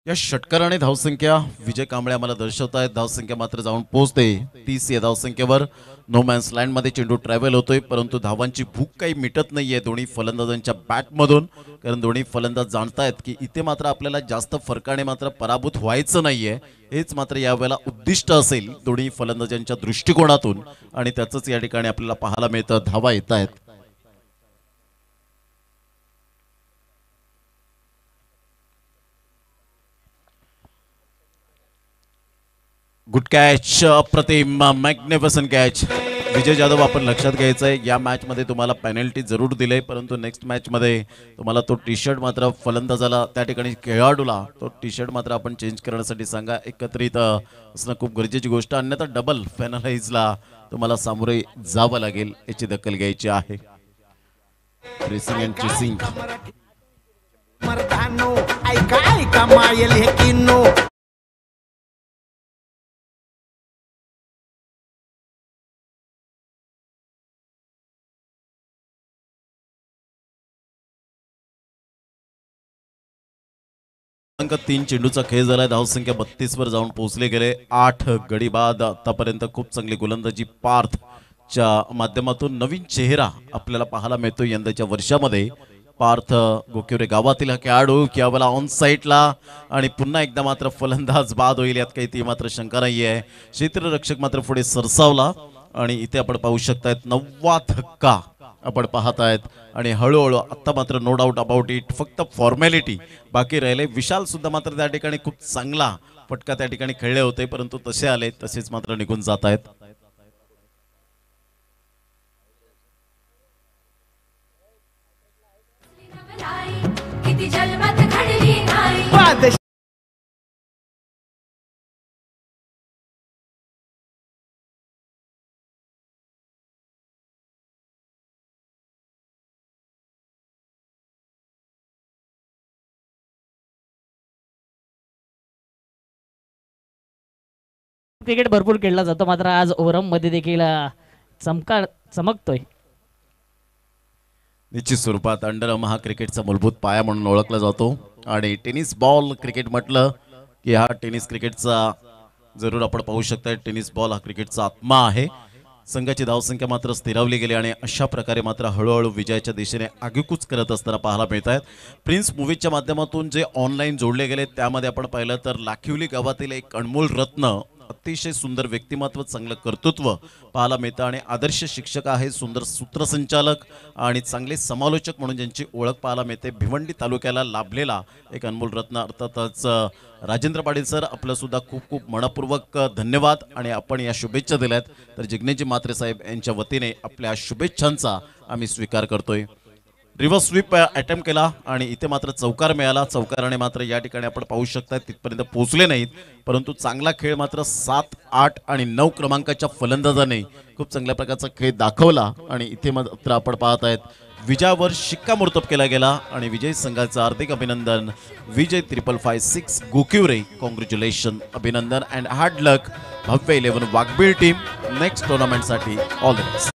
या षटकाराने धावसंख्या विजय कांबळे आम्हाला दर्शवत आहेत धावसंख्या मात्र जाऊन पोहोचते. तीस या धावसंख्येवर नो मॅन्समध्ये चेंडू ट्रॅव्हल होतोय. परंतु धावांची भूक काही मिटत नाहीये दोन्ही फलंदाजांच्या बॅटमधून कारण दोन्ही फलंदाज जाणतायत की इथे मात्र आपल्याला जास्त फरकाने मात्र पराभूत व्हायचं नाहीये. हेच मात्र यावेळेला उद्दिष्ट असेल दोन्ही फलंदाजांच्या दृष्टिकोनातून. आणि त्याचंच या ठिकाणी आपल्याला पाहायला मिळतं. धावा येत आहेत गुड कॅच अप्रतिम मॅग्नेफसन कॅच विजय जाधव आपण लक्षात घ्यायचं आहे या मॅचमध्ये तुम्हाला पेनल्टी जरूर दिले परंतु नेक्स्ट मॅचमध्ये तुम्हाला तो टी शर्ट मात्र फलंदाजाला त्या ठिकाणी खेळाडूला तो टी शर्ट मात्र आपण चेंज करण्यासाठी सांगा एकत्रित असणं खूप गरजेची गोष्ट. अन्यथा डबल पेनलाइजला तुम्हाला सामोरे जावं लागेल याची दखल घ्यायची आहे. ड्रेसिंग अँड चेसिंग क्रमांक तीन चेंडूचा खेळ झालाय. धावसंख्या बत्तीस वर जाऊन पोहोचले गेले. आठ गडी बाद आतापर्यंत खूप चांगली गोलंदाजी पार्थच्या माध्यमातून नवीन चेहरा आपल्याला पाहायला मिळतो यंदाच्या वर्षामध्ये. पार्थ गोकिवरे गावातील हा खेळाडू किंवा ऑन साईटला आणि पुन्हा एकदा मात्र फलंदाज बाद होईल यात काही ती मात्र शंका नाही आहे क्षेत्ररक्षक मात्र पुढे सरसावला. आणि इथे आपण पाहू शकतायत नववा धक्का. आपण पाहत आहेत आणि हळूहळू आत्ता मात्र नो डाऊट अबाउट इट फक्त फॉर्मॅलिटी बाकी राहिले विशाल सुद्धा मात्र त्या ठिकाणी खूप चांगला फटका त्या ठिकाणी खेळले होते परंतु तसे आले तसेच मात्र निघून जात आहेत किती जन्मात घडली नाही. क्रिकेट भरपूर खेळला जातो मात्र आज ओरममध्ये देखील चमका चमकतोय. निश्चित स्वरूपात अंडरम हा क्रिकेटचा मूलभूत पाया म्हणून ओळखला जातो. आणि टेनिस बॉल क्रिकेट म्हटलं की हा टेनिस क्रिकेटचा जरूर आपण पाहू शकता टेनिस बॉल हा क्रिकेटचा आत्मा आहे. संघाची धावसंख्या मात्र स्थिरावली गेली आणि अशा प्रकारे मात्र हळूहळू विजयाच्या दिशेने आगेकूच करत असताना पाहायला मिळत आहेत प्रिन्स मूवीच्या माध्यमातून जे ऑनलाईन जोडले गेले त्यामध्ये आपण पाहिलं तर लाखिवली गावातील एक अनमोल रत्न अतिशय सुंदर व्यक्तिमत्व चांगलं कर्तृत्व पाहायला मिळतं आणि आदर्श शिक्षक आहे सुंदर सूत्रसंचालक आणि चांगले समालोचक म्हणून ज्यांची ओळख पाहायला मिळते. भिवंडी तालुक्याला लाभलेला एक अनमोल रत्न अर्थातच राजेंद्र पाटील सर आपलंसुद्धा खूप खूप मनपूर्वक धन्यवाद आणि आपण या शुभेच्छा दिल्यात. तर जिग्नेजी मात्रे साहेब यांच्या वतीने आपल्या शुभेच्छांचा आम्ही स्वीकार करतोय. रिव्हर्स स्वीप अटेम्प्ट केला आणि इथे मात्र चौकार मिळाला. चौकाराने मात्र या ठिकाणी आपण पाहू शकता तिथपर्यंत पोहोचले नाहीत. परंतु चांगला खेळ मात्र सात आठ आणि नऊ क्रमांकाच्या फलंदाजाने खूप चांगल्या प्रकारचा खेळ दाखवला आणि इथे मात्र आपण पाहत आहेत विजयावर शिक्कामोर्तब केला गेला आणि विजय संघाचं हार्दिक अभिनंदन. Vijay triple five six Gokhivare congratulation अभिनंदन and hard luck Bhavya eleven Waghbil team next टुर्नामेंटसाठी all the best